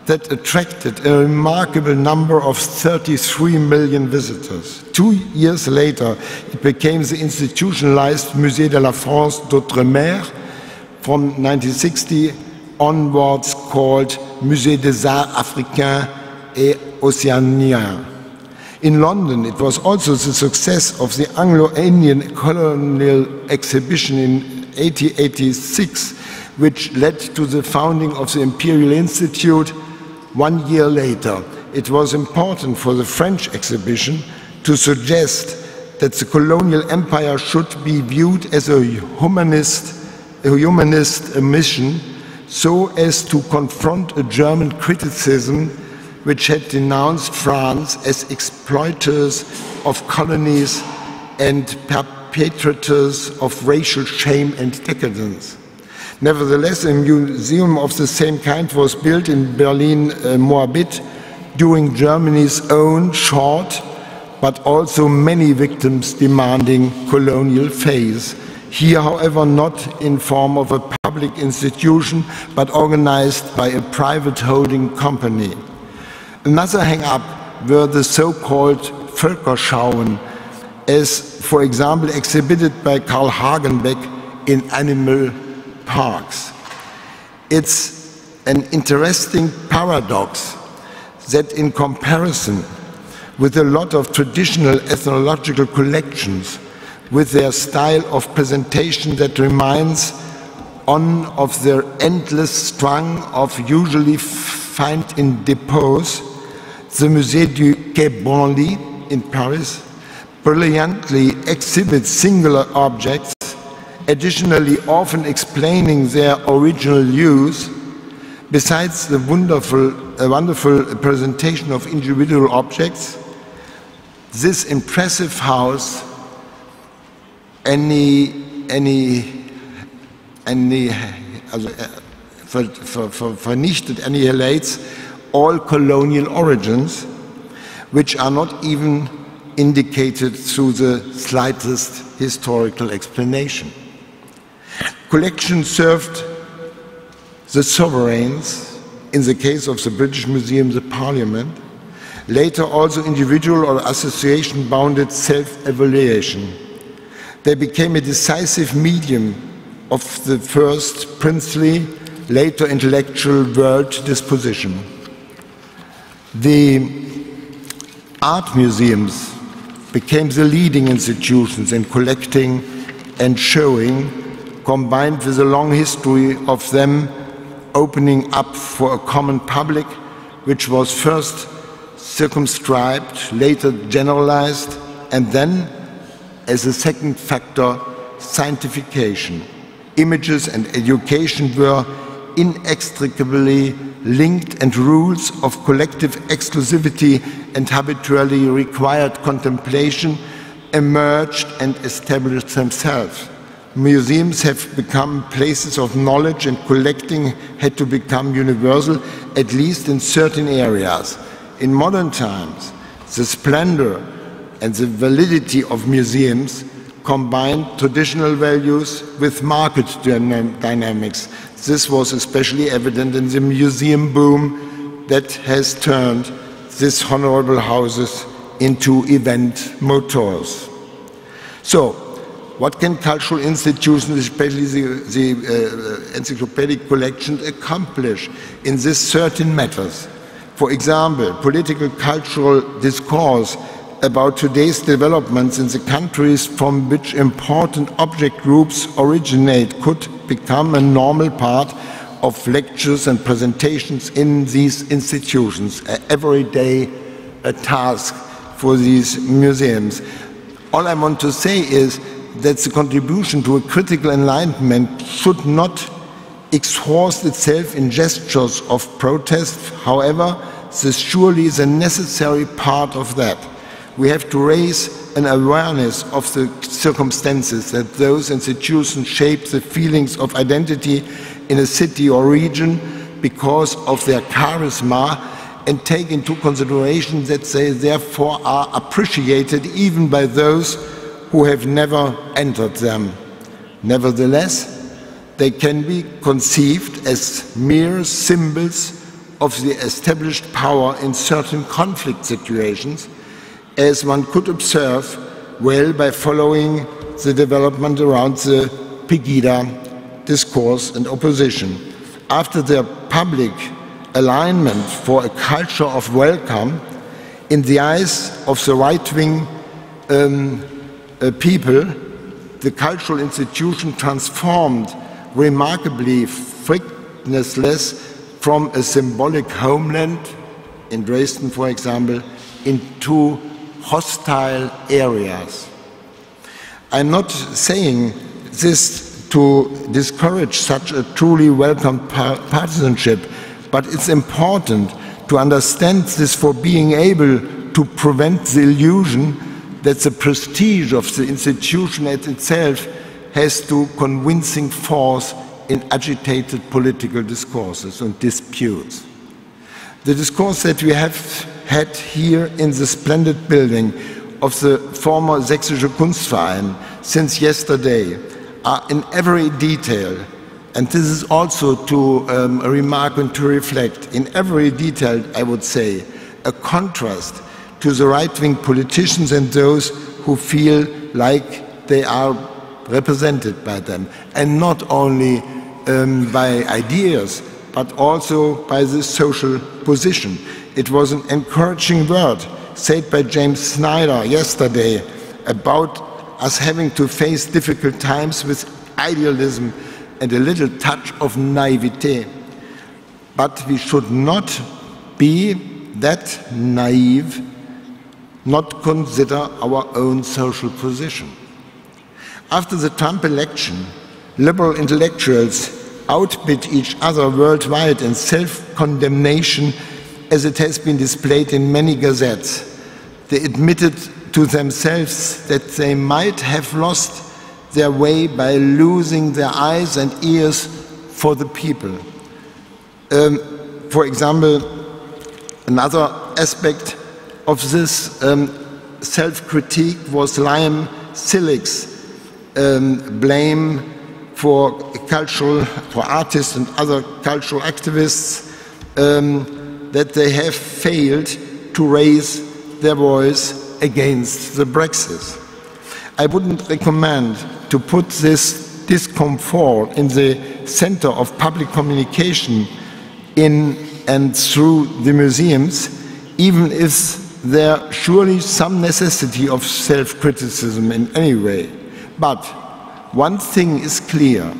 that attracted a remarkable number of 33 million visitors. Two years later, it became the institutionalized Musée de la France d'Outre-mer from 1960 onwards called Musée des Arts Africains et Océaniens. In London, it was also the success of the Anglo-Indian colonial exhibition in 1886 which led to the founding of the Imperial Institute one year later. It was important for the French exhibition to suggest that the colonial empire should be viewed as a humanist, a humanist mission so as to confront a German criticism which had denounced France as exploiters of colonies and perpetrators of racial shame and decadence. Nevertheless, a museum of the same kind was built in Berlin uh, Moabit during Germany's own short but also many victims demanding colonial phase. Here, however, not in form of a public institution, but organized by a private holding company. Another hang-up were the so-called Völkerschauen, as, for example, exhibited by Carl Hagenbeck in Animal Parks. It's an interesting paradox that in comparison with a lot of traditional ethnological collections, with their style of presentation that reminds on of their endless strung of usually found in depots, the Musée du Quai Branly in Paris brilliantly exhibits singular objects, additionally often explaining their original use, besides the wonderful, uh, wonderful presentation of individual objects, this impressive house any, any, any, also, ver, ver, ver, vernichtet, annihilates all colonial origins, which are not even indicated through the slightest historical explanation. Collection served the sovereigns, in the case of the British Museum, the Parliament, later also individual or association bounded self-evaluation. They became a decisive medium of the first princely, later intellectual world disposition. The art museums became the leading institutions in collecting and showing, combined with a long history of them opening up for a common public, which was first circumscribed, later generalized, and then, as a second factor, scientification. Images and education were inextricably linked, and rules of collective exclusivity and habitually required contemplation emerged and established themselves. Museums have become places of knowledge, and collecting had to become universal, at least in certain areas. In modern times, the splendor and the validity of museums combine traditional values with market dynamics. This was especially evident in the museum boom that has turned these honorable houses into event motors. So, what can cultural institutions, especially the, the uh, encyclopedic collections, accomplish in these certain matters? For example, political cultural discourse about today's developments in the countries from which important object groups originate could become a normal part of lectures and presentations in these institutions, an everyday a task for these museums. All I want to say is that the contribution to a critical enlightenment should not exhaust itself in gestures of protest. However, this surely is a necessary part of that. We have to raise an awareness of the circumstances that those institutions shape the feelings of identity in a city or region because of their charisma and take into consideration that they therefore are appreciated even by those who have never entered them. Nevertheless, they can be conceived as mere symbols of the established power in certain conflict situations, as one could observe well by following the development around the Pegida discourse and opposition. After their public alignment for a culture of welcome, in the eyes of the right wing um, Uh, people, the cultural institution transformed remarkably frictionless from a symbolic homeland, in Dresden, for example, into hostile areas. I'm not saying this to discourage such a truly welcome partisanship, but it's important to understand this for being able to prevent the illusion that the prestige of the institution at itself has to convincing force in agitated political discourses and disputes. The discourse that we have had here in the splendid building of the former Sächsische Kunstverein since yesterday are in every detail, and this is also to um, remark and to reflect, in every detail, I would say, a contrast to the right-wing politicians and those who feel like they are represented by them, and not only um, by ideas, but also by the social position. It was an encouraging word said by James Snyder yesterday about us having to face difficult times with idealism and a little touch of naivete. But we should not be that naive, not consider our own social position. After the Trump election, liberal intellectuals outbid each other worldwide in self-condemnation as it has been displayed in many gazettes. They admitted to themselves that they might have lost their way by losing their eyes and ears for the people. Um, for example, another aspect of this um, self-critique was Liam Gillick's um, blame for cultural, for artists and other cultural activists, um, that they have failed to raise their voice against the Brexit. I wouldn't recommend to put this discomfort in the center of public communication in and through the museums, even if there surely some necessity of self-criticism in any way. But one thing is clear,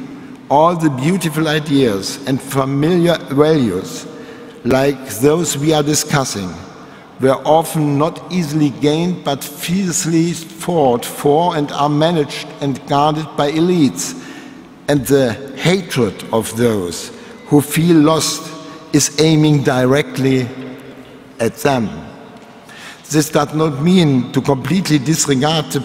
all the beautiful ideas and familiar values, like those we are discussing, were often not easily gained but fiercely fought for and are managed and guarded by elites. And the hatred of those who feel lost is aiming directly at them. This does not mean to completely disregard the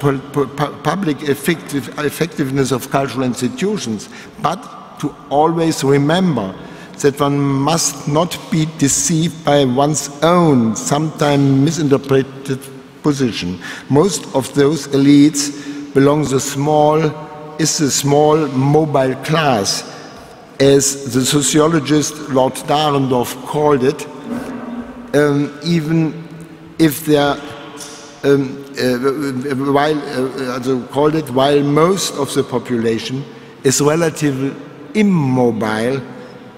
public effective effectiveness of cultural institutions, but to always remember that one must not be deceived by one's own, sometimes misinterpreted position. Most of those elites belong to small, is the small mobile class, as the sociologist Lord Dahrendorf called it, um, even if they are um, uh, while uh, called it while most of the population is relatively immobile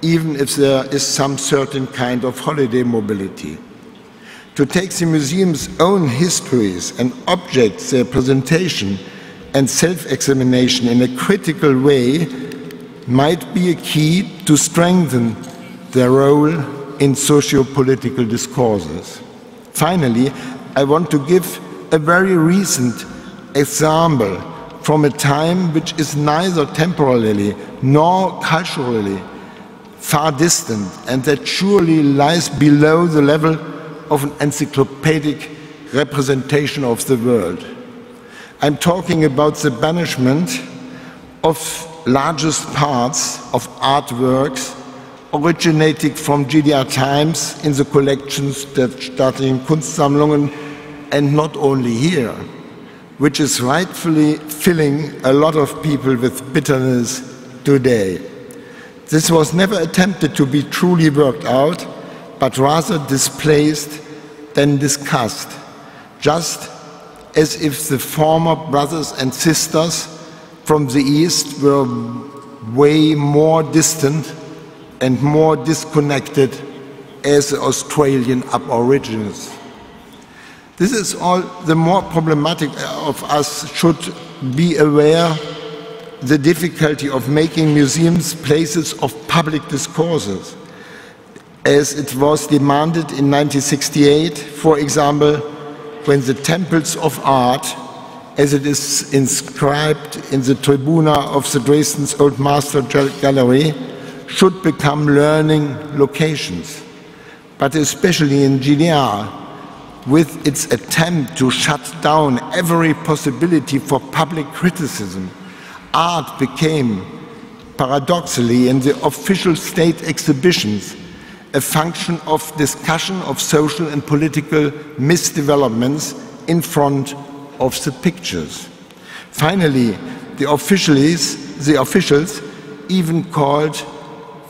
even if there is some certain kind of holiday mobility. To take the museum's own histories and objects, their presentation and self-examination in a critical way might be a key to strengthen their role in socio-political discourses. Finally, I want to give a very recent example from a time which is neither temporally nor culturally far distant and that surely lies below the level of an encyclopedic representation of the world. I'm talking about the banishment of largest parts of artworks originating from GDR times in the collections that Staatliche Kunstsammlungen and not only here, which is rightfully filling a lot of people with bitterness today. This was never attempted to be truly worked out, but rather displaced than discussed, just as if the former brothers and sisters from the East were way more distant and more disconnected as Australian Aborigines. This is all the more problematic uh, of us should be aware the difficulty of making museums places of public discourses, as it was demanded in 1968, for example, when the temples of art, as it is inscribed in the tribuna of the Dresden's Old Master Gallery, should become learning locations. But especially in GDR, with its attempt to shut down every possibility for public criticism, art became, paradoxically, in the official state exhibitions, a function of discussion of social and political misdevelopments in front of the pictures. Finally, the officials, the officials even called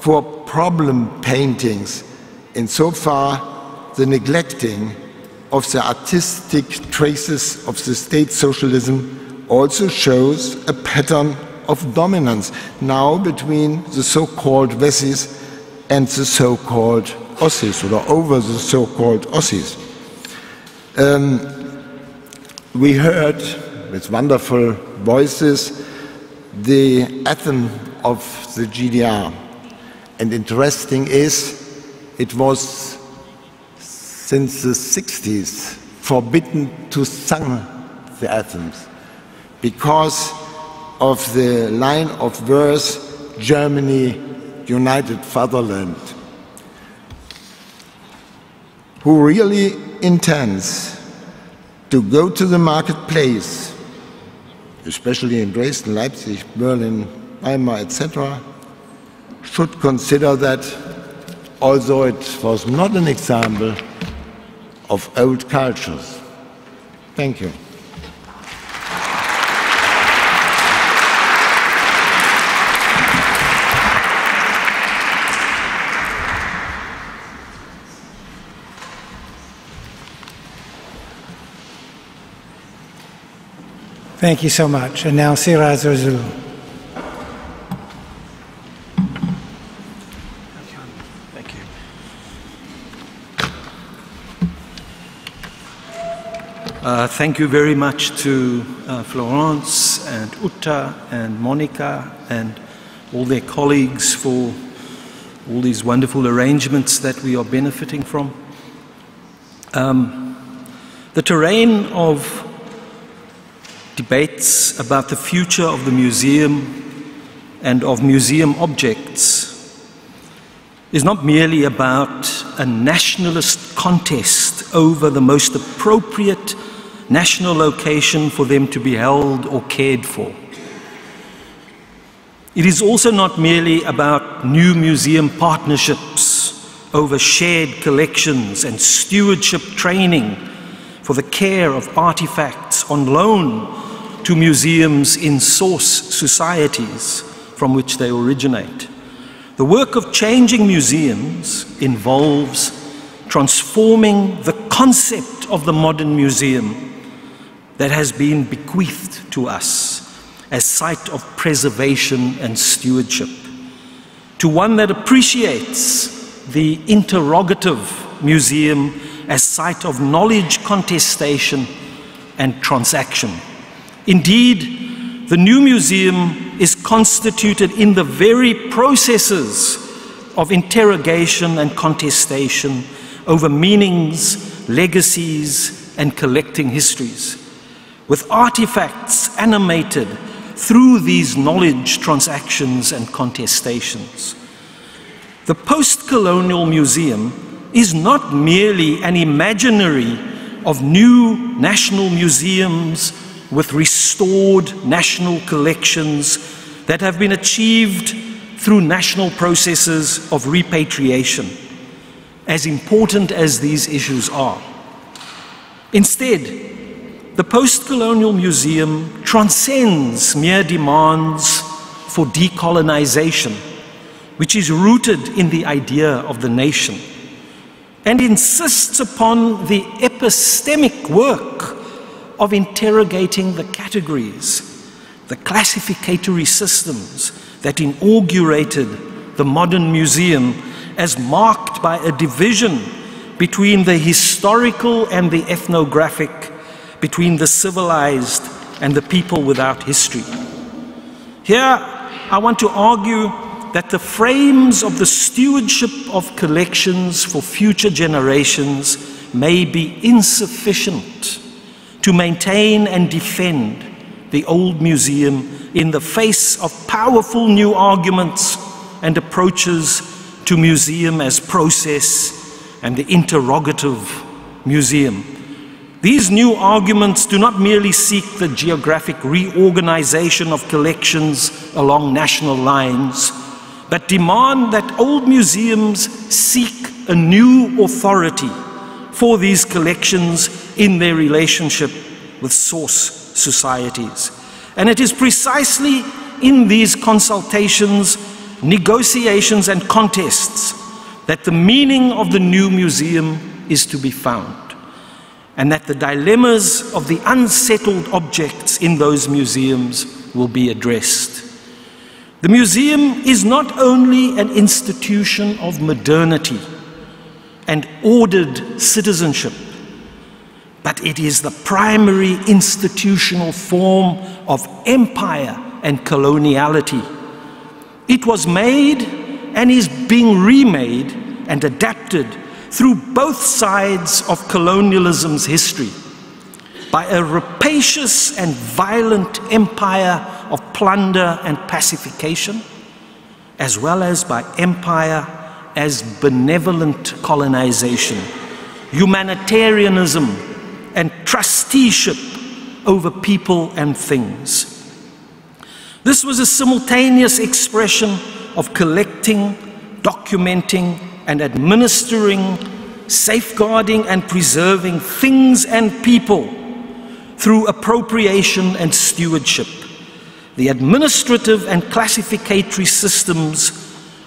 for problem paintings, and so far the neglecting of the artistic traces of the state socialism also shows a pattern of dominance now between the so-called Wessis and the so-called Ossis, or over the so-called Ossis. Um, we heard with wonderful voices the anthem of the GDR. And interesting is, it was since the 60s forbidden to sing the anthems because of the line of verse Germany, United Fatherland. Who really intends to go to the marketplace, especially in Dresden, Leipzig, Berlin, Weimar, etc., should consider that, although it was not an example of old cultures. Thank you. Thank you so much. And now Ciraj Rassool. Thank you very much to uh, Florence and Uta and Monica and all their colleagues for all these wonderful arrangements that we are benefiting from. Um, the terrain of debates about the future of the museum and of museum objects is not merely about a nationalist contest over the most appropriate national location for them to be held or cared for. It is also not merely about new museum partnerships over shared collections and stewardship training for the care of artifacts on loan to museums in source societies from which they originate. The work of changing museums involves transforming the concept of the modern museum that has been bequeathed to us as site of preservation and stewardship to one that appreciates the interrogative museum as site of knowledge contestation and transaction. Indeed, the new museum is constituted in the very processes of interrogation and contestation over meanings, legacies, and collecting histories, with artifacts animated through these knowledge transactions and contestations. The post colonial museum is not merely an imaginary of new national museums with restored national collections that have been achieved through national processes of repatriation, as important as these issues are. Instead, the post colonial museum transcends mere demands for decolonization, which is rooted in the idea of the nation, and insists upon the epistemic work of interrogating the categories, the classificatory systems that inaugurated the modern museum as marked by a division between the historical and the ethnographic, between the civilized and the people without history. Here, I want to argue that the frames of the stewardship of collections for future generations may be insufficient to maintain and defend the old museum in the face of powerful new arguments and approaches to museum as process and the interrogative museum. These new arguments do not merely seek the geographic reorganization of collections along national lines, but demand that old museums seek a new authority for these collections in their relationship with source societies. And it is precisely in these consultations, negotiations, and contests that the meaning of the new museum is to be found, and that the dilemmas of the unsettled objects in those museums will be addressed. The museum is not only an institution of modernity and ordered citizenship, but it is the primary institutional form of empire and coloniality. It was made and is being remade and adapted through both sides of colonialism's history by a rapacious and violent empire of plunder and pacification, as well as by empire as benevolent colonization, humanitarianism, and trusteeship over people and things. This was a simultaneous expression of collecting, documenting, and administering, safeguarding, and preserving things and people through appropriation and stewardship. The administrative and classificatory systems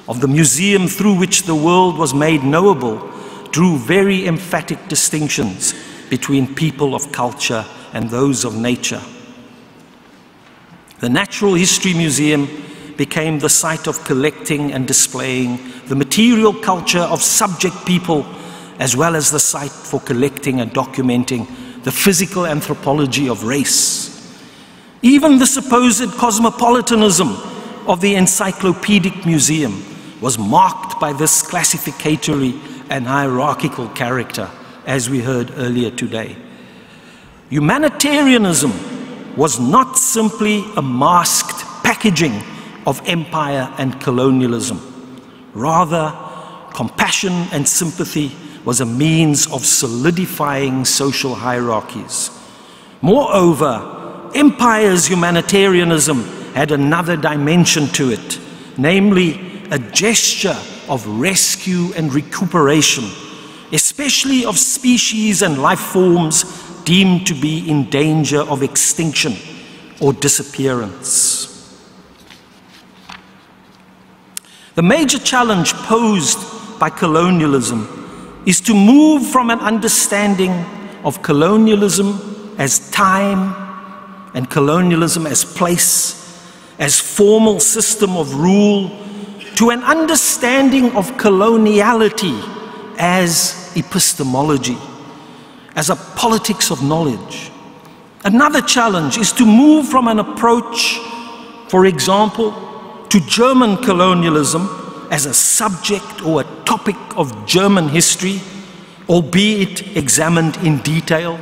of the museum through which the world was made knowable drew very emphatic distinctions between people of culture and those of nature. The Natural History Museum became the site of collecting and displaying the material culture of subject people, as well as the site for collecting and documenting the physical anthropology of race. Even the supposed cosmopolitanism of the Encyclopedic Museum was marked by this classificatory and hierarchical character, as we heard earlier today. Humanitarianism was not simply a masked packaging of empire and colonialism. Rather, compassion and sympathy was a means of solidifying social hierarchies. Moreover, empire's humanitarianism had another dimension to it, namely a gesture of rescue and recuperation, especially of species and life forms deemed to be in danger of extinction or disappearance. The major challenge posed by colonialism is to move from an understanding of colonialism as time and colonialism as place, as formal system of rule, to an understanding of coloniality as epistemology, as a politics of knowledge. Another challenge is to move from an approach, for example, to German colonialism as a subject or a topic of German history, albeit examined in detail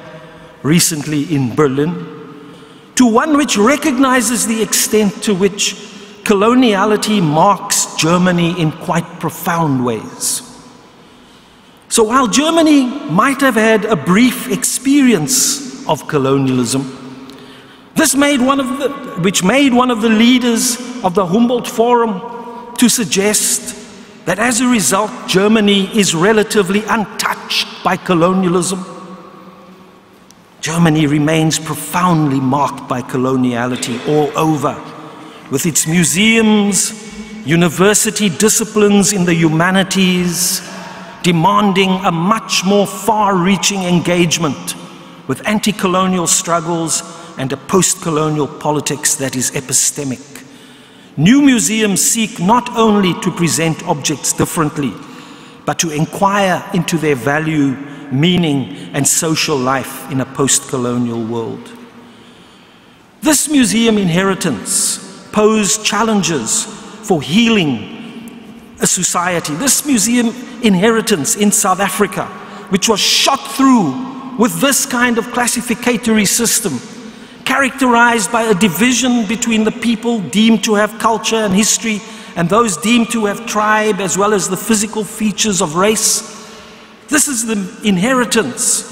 recently in Berlin, to one which recognizes the extent to which coloniality marks Germany in quite profound ways. So while Germany might have had a brief experience of colonialism, this made one of the, which made one of the leaders of the Humboldt Forum to suggest that as a result, Germany is relatively untouched by colonialism. Germany remains profoundly marked by coloniality all over, with its museums, university disciplines in the humanities, demanding a much more far reaching engagement with anti colonial struggles and a post colonial politics that is epistemic. New museums seek not only to present objects differently, but to inquire into their value, meaning, and social life in a post colonial world. This museum inheritance posed challenges for healing a society. This museum inheritance in South Africa, which was shot through with this kind of classificatory system, characterized by a division between the people deemed to have culture and history and those deemed to have tribe as well as the physical features of race. This is the inheritance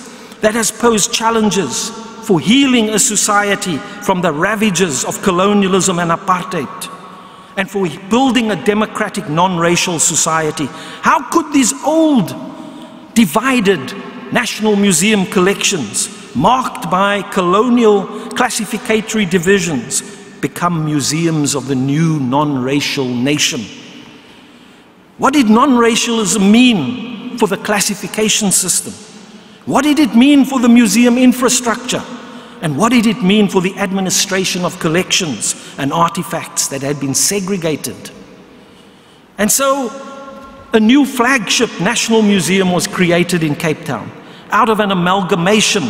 that has posed challenges for healing a society from the ravages of colonialism and apartheid and for building a democratic non-racial society. How could these old divided national museum collections marked by colonial classificatory divisions, become museums of the new non racial nation. What did non racialism mean for the classification system? What did it mean for the museum infrastructure? And what did it mean for the administration of collections and artifacts that had been segregated? And so, a new flagship national museum was created in Cape Town out of an amalgamation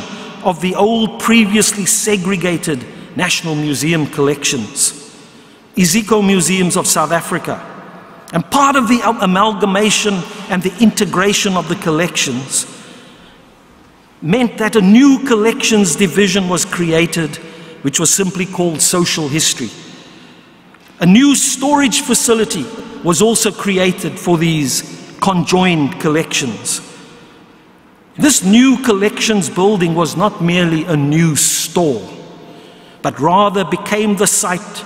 of the old previously segregated National Museum collections, Iziko Museums of South Africa. And part of the amalgamation and the integration of the collections meant that a new collections division was created, which was simply called social history. A new storage facility was also created for these conjoined collections. This new collections building was not merely a new store, but rather became the site,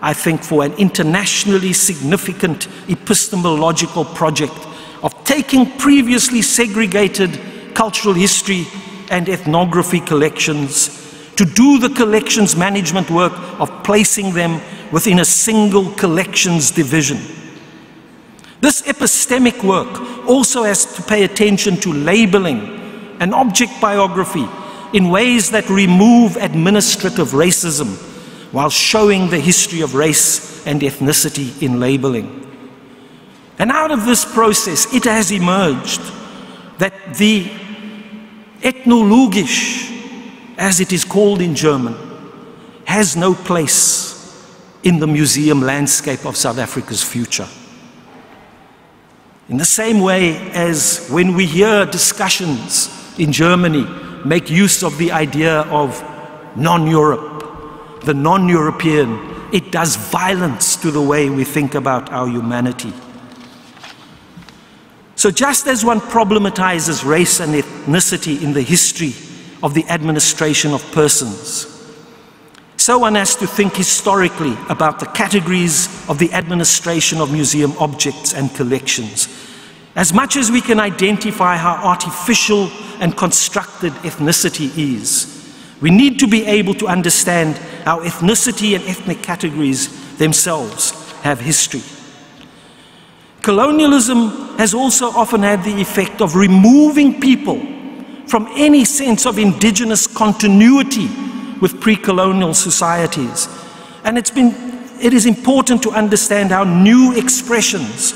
I think, for an internationally significant epistemological project of taking previously segregated cultural history and ethnography collections to do the collections management work of placing them within a single collections division. This epistemic work also has to pay attention to labeling and object biography in ways that remove administrative racism while showing the history of race and ethnicity in labeling. And out of this process, it has emerged that the ethnologisch, as it is called in German, has no place in the museum landscape of South Africa's future. In the same way as when we hear discussions in Germany make use of the idea of non Europe, the non European, it does violence to the way we think about our humanity. So, just as one problematizes race and ethnicity in the history of the administration of persons, so one has to think historically about the categories of the administration of museum objects and collections. As much as we can identify how artificial and constructed ethnicity is, we need to be able to understand how ethnicity and ethnic categories themselves have history. Colonialism has also often had the effect of removing people from any sense of indigenous continuity with pre-colonial societies. And it's been, it is important to understand how new expressions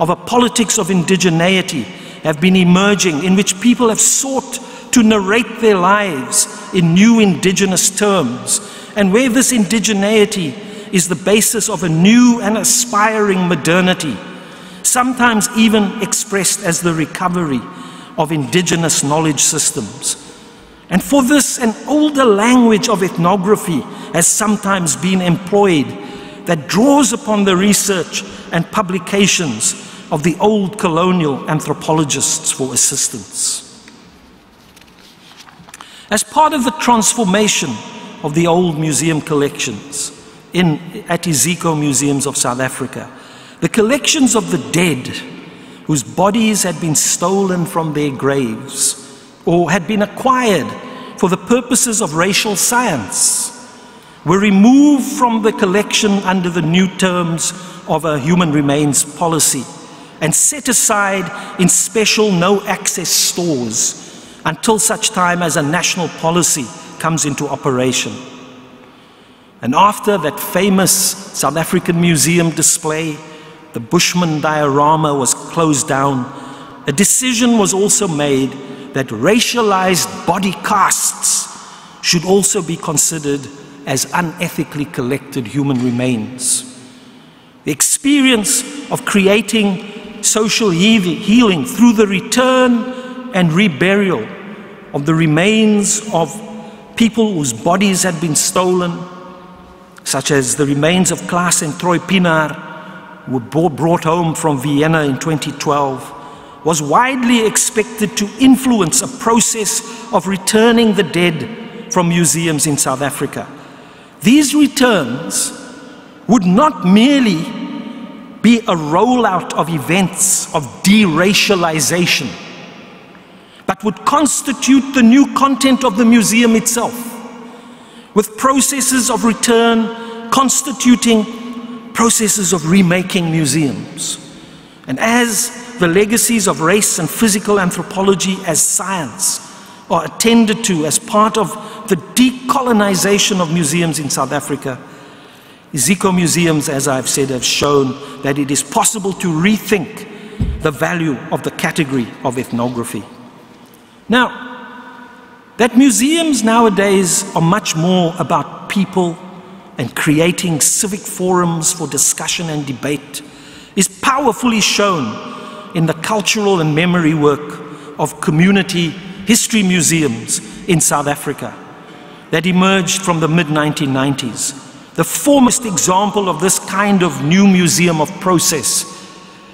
of a politics of indigeneity have been emerging in which people have sought to narrate their lives in new indigenous terms and where this indigeneity is the basis of a new and aspiring modernity, sometimes even expressed as the recovery of indigenous knowledge systems. And for this, an older language of ethnography has sometimes been employed that draws upon the research and publications of the old colonial anthropologists for assistance. As part of the transformation of the old museum collections in, at Iziko Museums of South Africa, the collections of the dead whose bodies had been stolen from their graves or had been acquired for the purposes of racial science were removed from the collection under the new terms of a human remains policy and set aside in special no access stores until such time as a national policy comes into operation. And after that famous South African Museum display, the Bushman diorama was closed down, a decision was also made that racialized body casts should also be considered as unethically collected human remains. The experience of creating social healing through the return and reburial of the remains of people whose bodies had been stolen, such as the remains of Klaas and Trooi Pienaar, who were brought home from Vienna in 2012, was widely expected to influence a process of returning the dead from museums in South Africa. These returns would not merely be a rollout of events of deracialization but would constitute the new content of the museum itself, with processes of return constituting processes of remaking museums. And as the legacies of race and physical anthropology as science are attended to as part of the decolonization of museums in South Africa, Iziko museums, as I've said, have shown that it is possible to rethink the value of the category of ethnography. Now, that museums nowadays are much more about people and creating civic forums for discussion and debate is powerfully shown in the cultural and memory work of community history museums in South Africa that emerged from the mid 1990s. The foremost example of this kind of new museum of process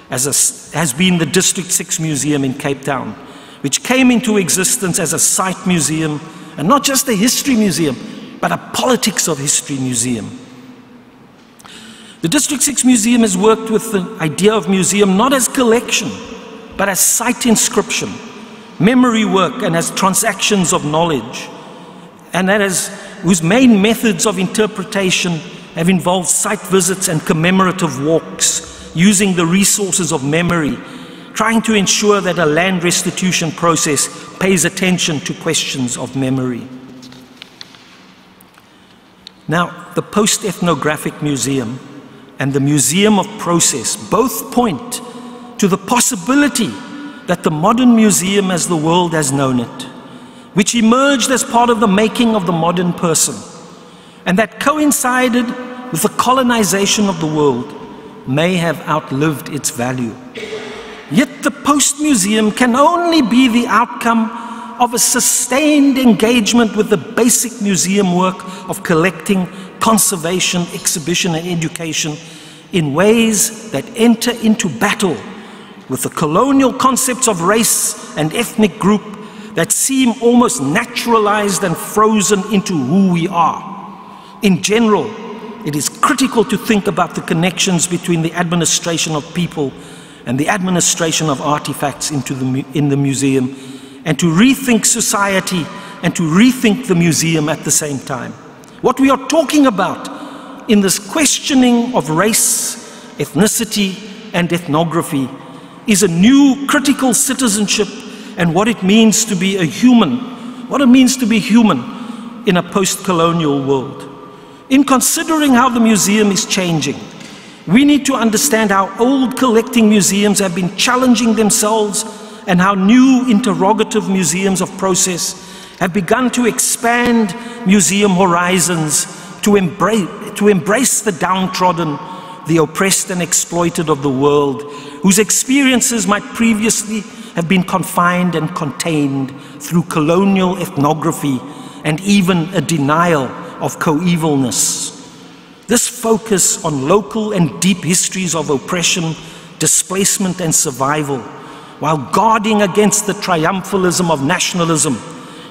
a, has been the District 6 Museum in Cape Town, which came into existence as a site museum, and not just a history museum, but a politics of history museum. The District 6 Museum has worked with the idea of museum not as collection, but as site inscription, memory work, and as transactions of knowledge, and that is whose main methods of interpretation have involved site visits and commemorative walks, using the resources of memory trying to ensure that a land restitution process pays attention to questions of memory. Now, the Post Ethnographic Museum and the Museum of Process both point to the possibility that the modern museum as the world has known it, which emerged as part of the making of the modern person, and that coincided with the colonization of the world, may have outlived its value. Yet the Post Museum can only be the outcome of a sustained engagement with the basic museum work of collecting, conservation, exhibition, and education in ways that enter into battle with the colonial concepts of race and ethnic group that seem almost naturalized and frozen into who we are. In general, it is critical to think about the connections between the administration of people and the administration of artifacts into the, in the museum, and to rethink society and to rethink the museum at the same time. What we are talking about in this questioning of race, ethnicity, and ethnography is a new critical citizenship and what it means to be a human, what it means to be human in a post colonial world. In considering how the museum is changing, we need to understand how old collecting museums have been challenging themselves and how new interrogative museums of process have begun to expand museum horizons to embrace, to embrace the downtrodden, the oppressed and exploited of the world, whose experiences might previously have been confined and contained through colonial ethnography and even a denial of coevalness. This focus on local and deep histories of oppression, displacement, and survival, while guarding against the triumphalism of nationalism,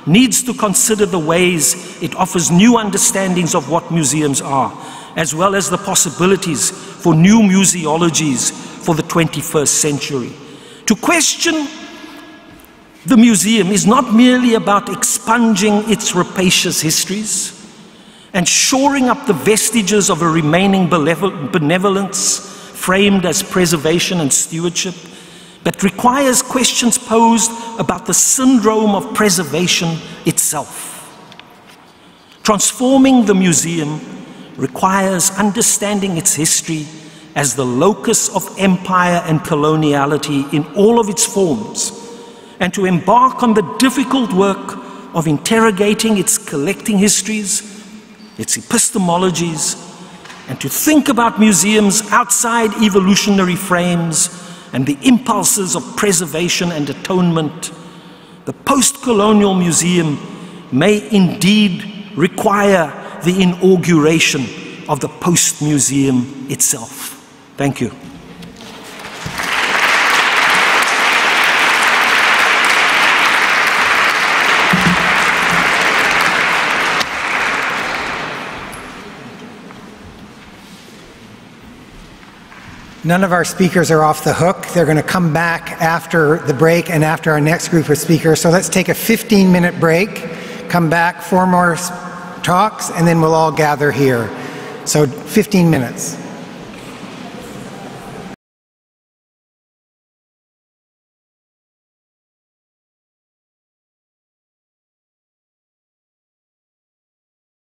needs to consider the ways it offers new understandings of what museums are, as well as the possibilities for new museologies for the 21st century. To question the museum is not merely about expunging its rapacious histories and shoring up the vestiges of a remaining benevolence framed as preservation and stewardship, but requires questions posed about the syndrome of preservation itself. Transforming the museum requires understanding its history as the locus of empire and coloniality in all of its forms, and to embark on the difficult work of interrogating its collecting histories, its epistemologies, and to think about museums outside evolutionary frames and the impulses of preservation and atonement, the post colonial museum may indeed require the inauguration of the post museum itself. Thank you. None of our speakers are off the hook. They're going to come back after the break and after our next group of speakers. So let's take a 15 minute break, come back, four more talks, and then we'll all gather here. So 15 minutes.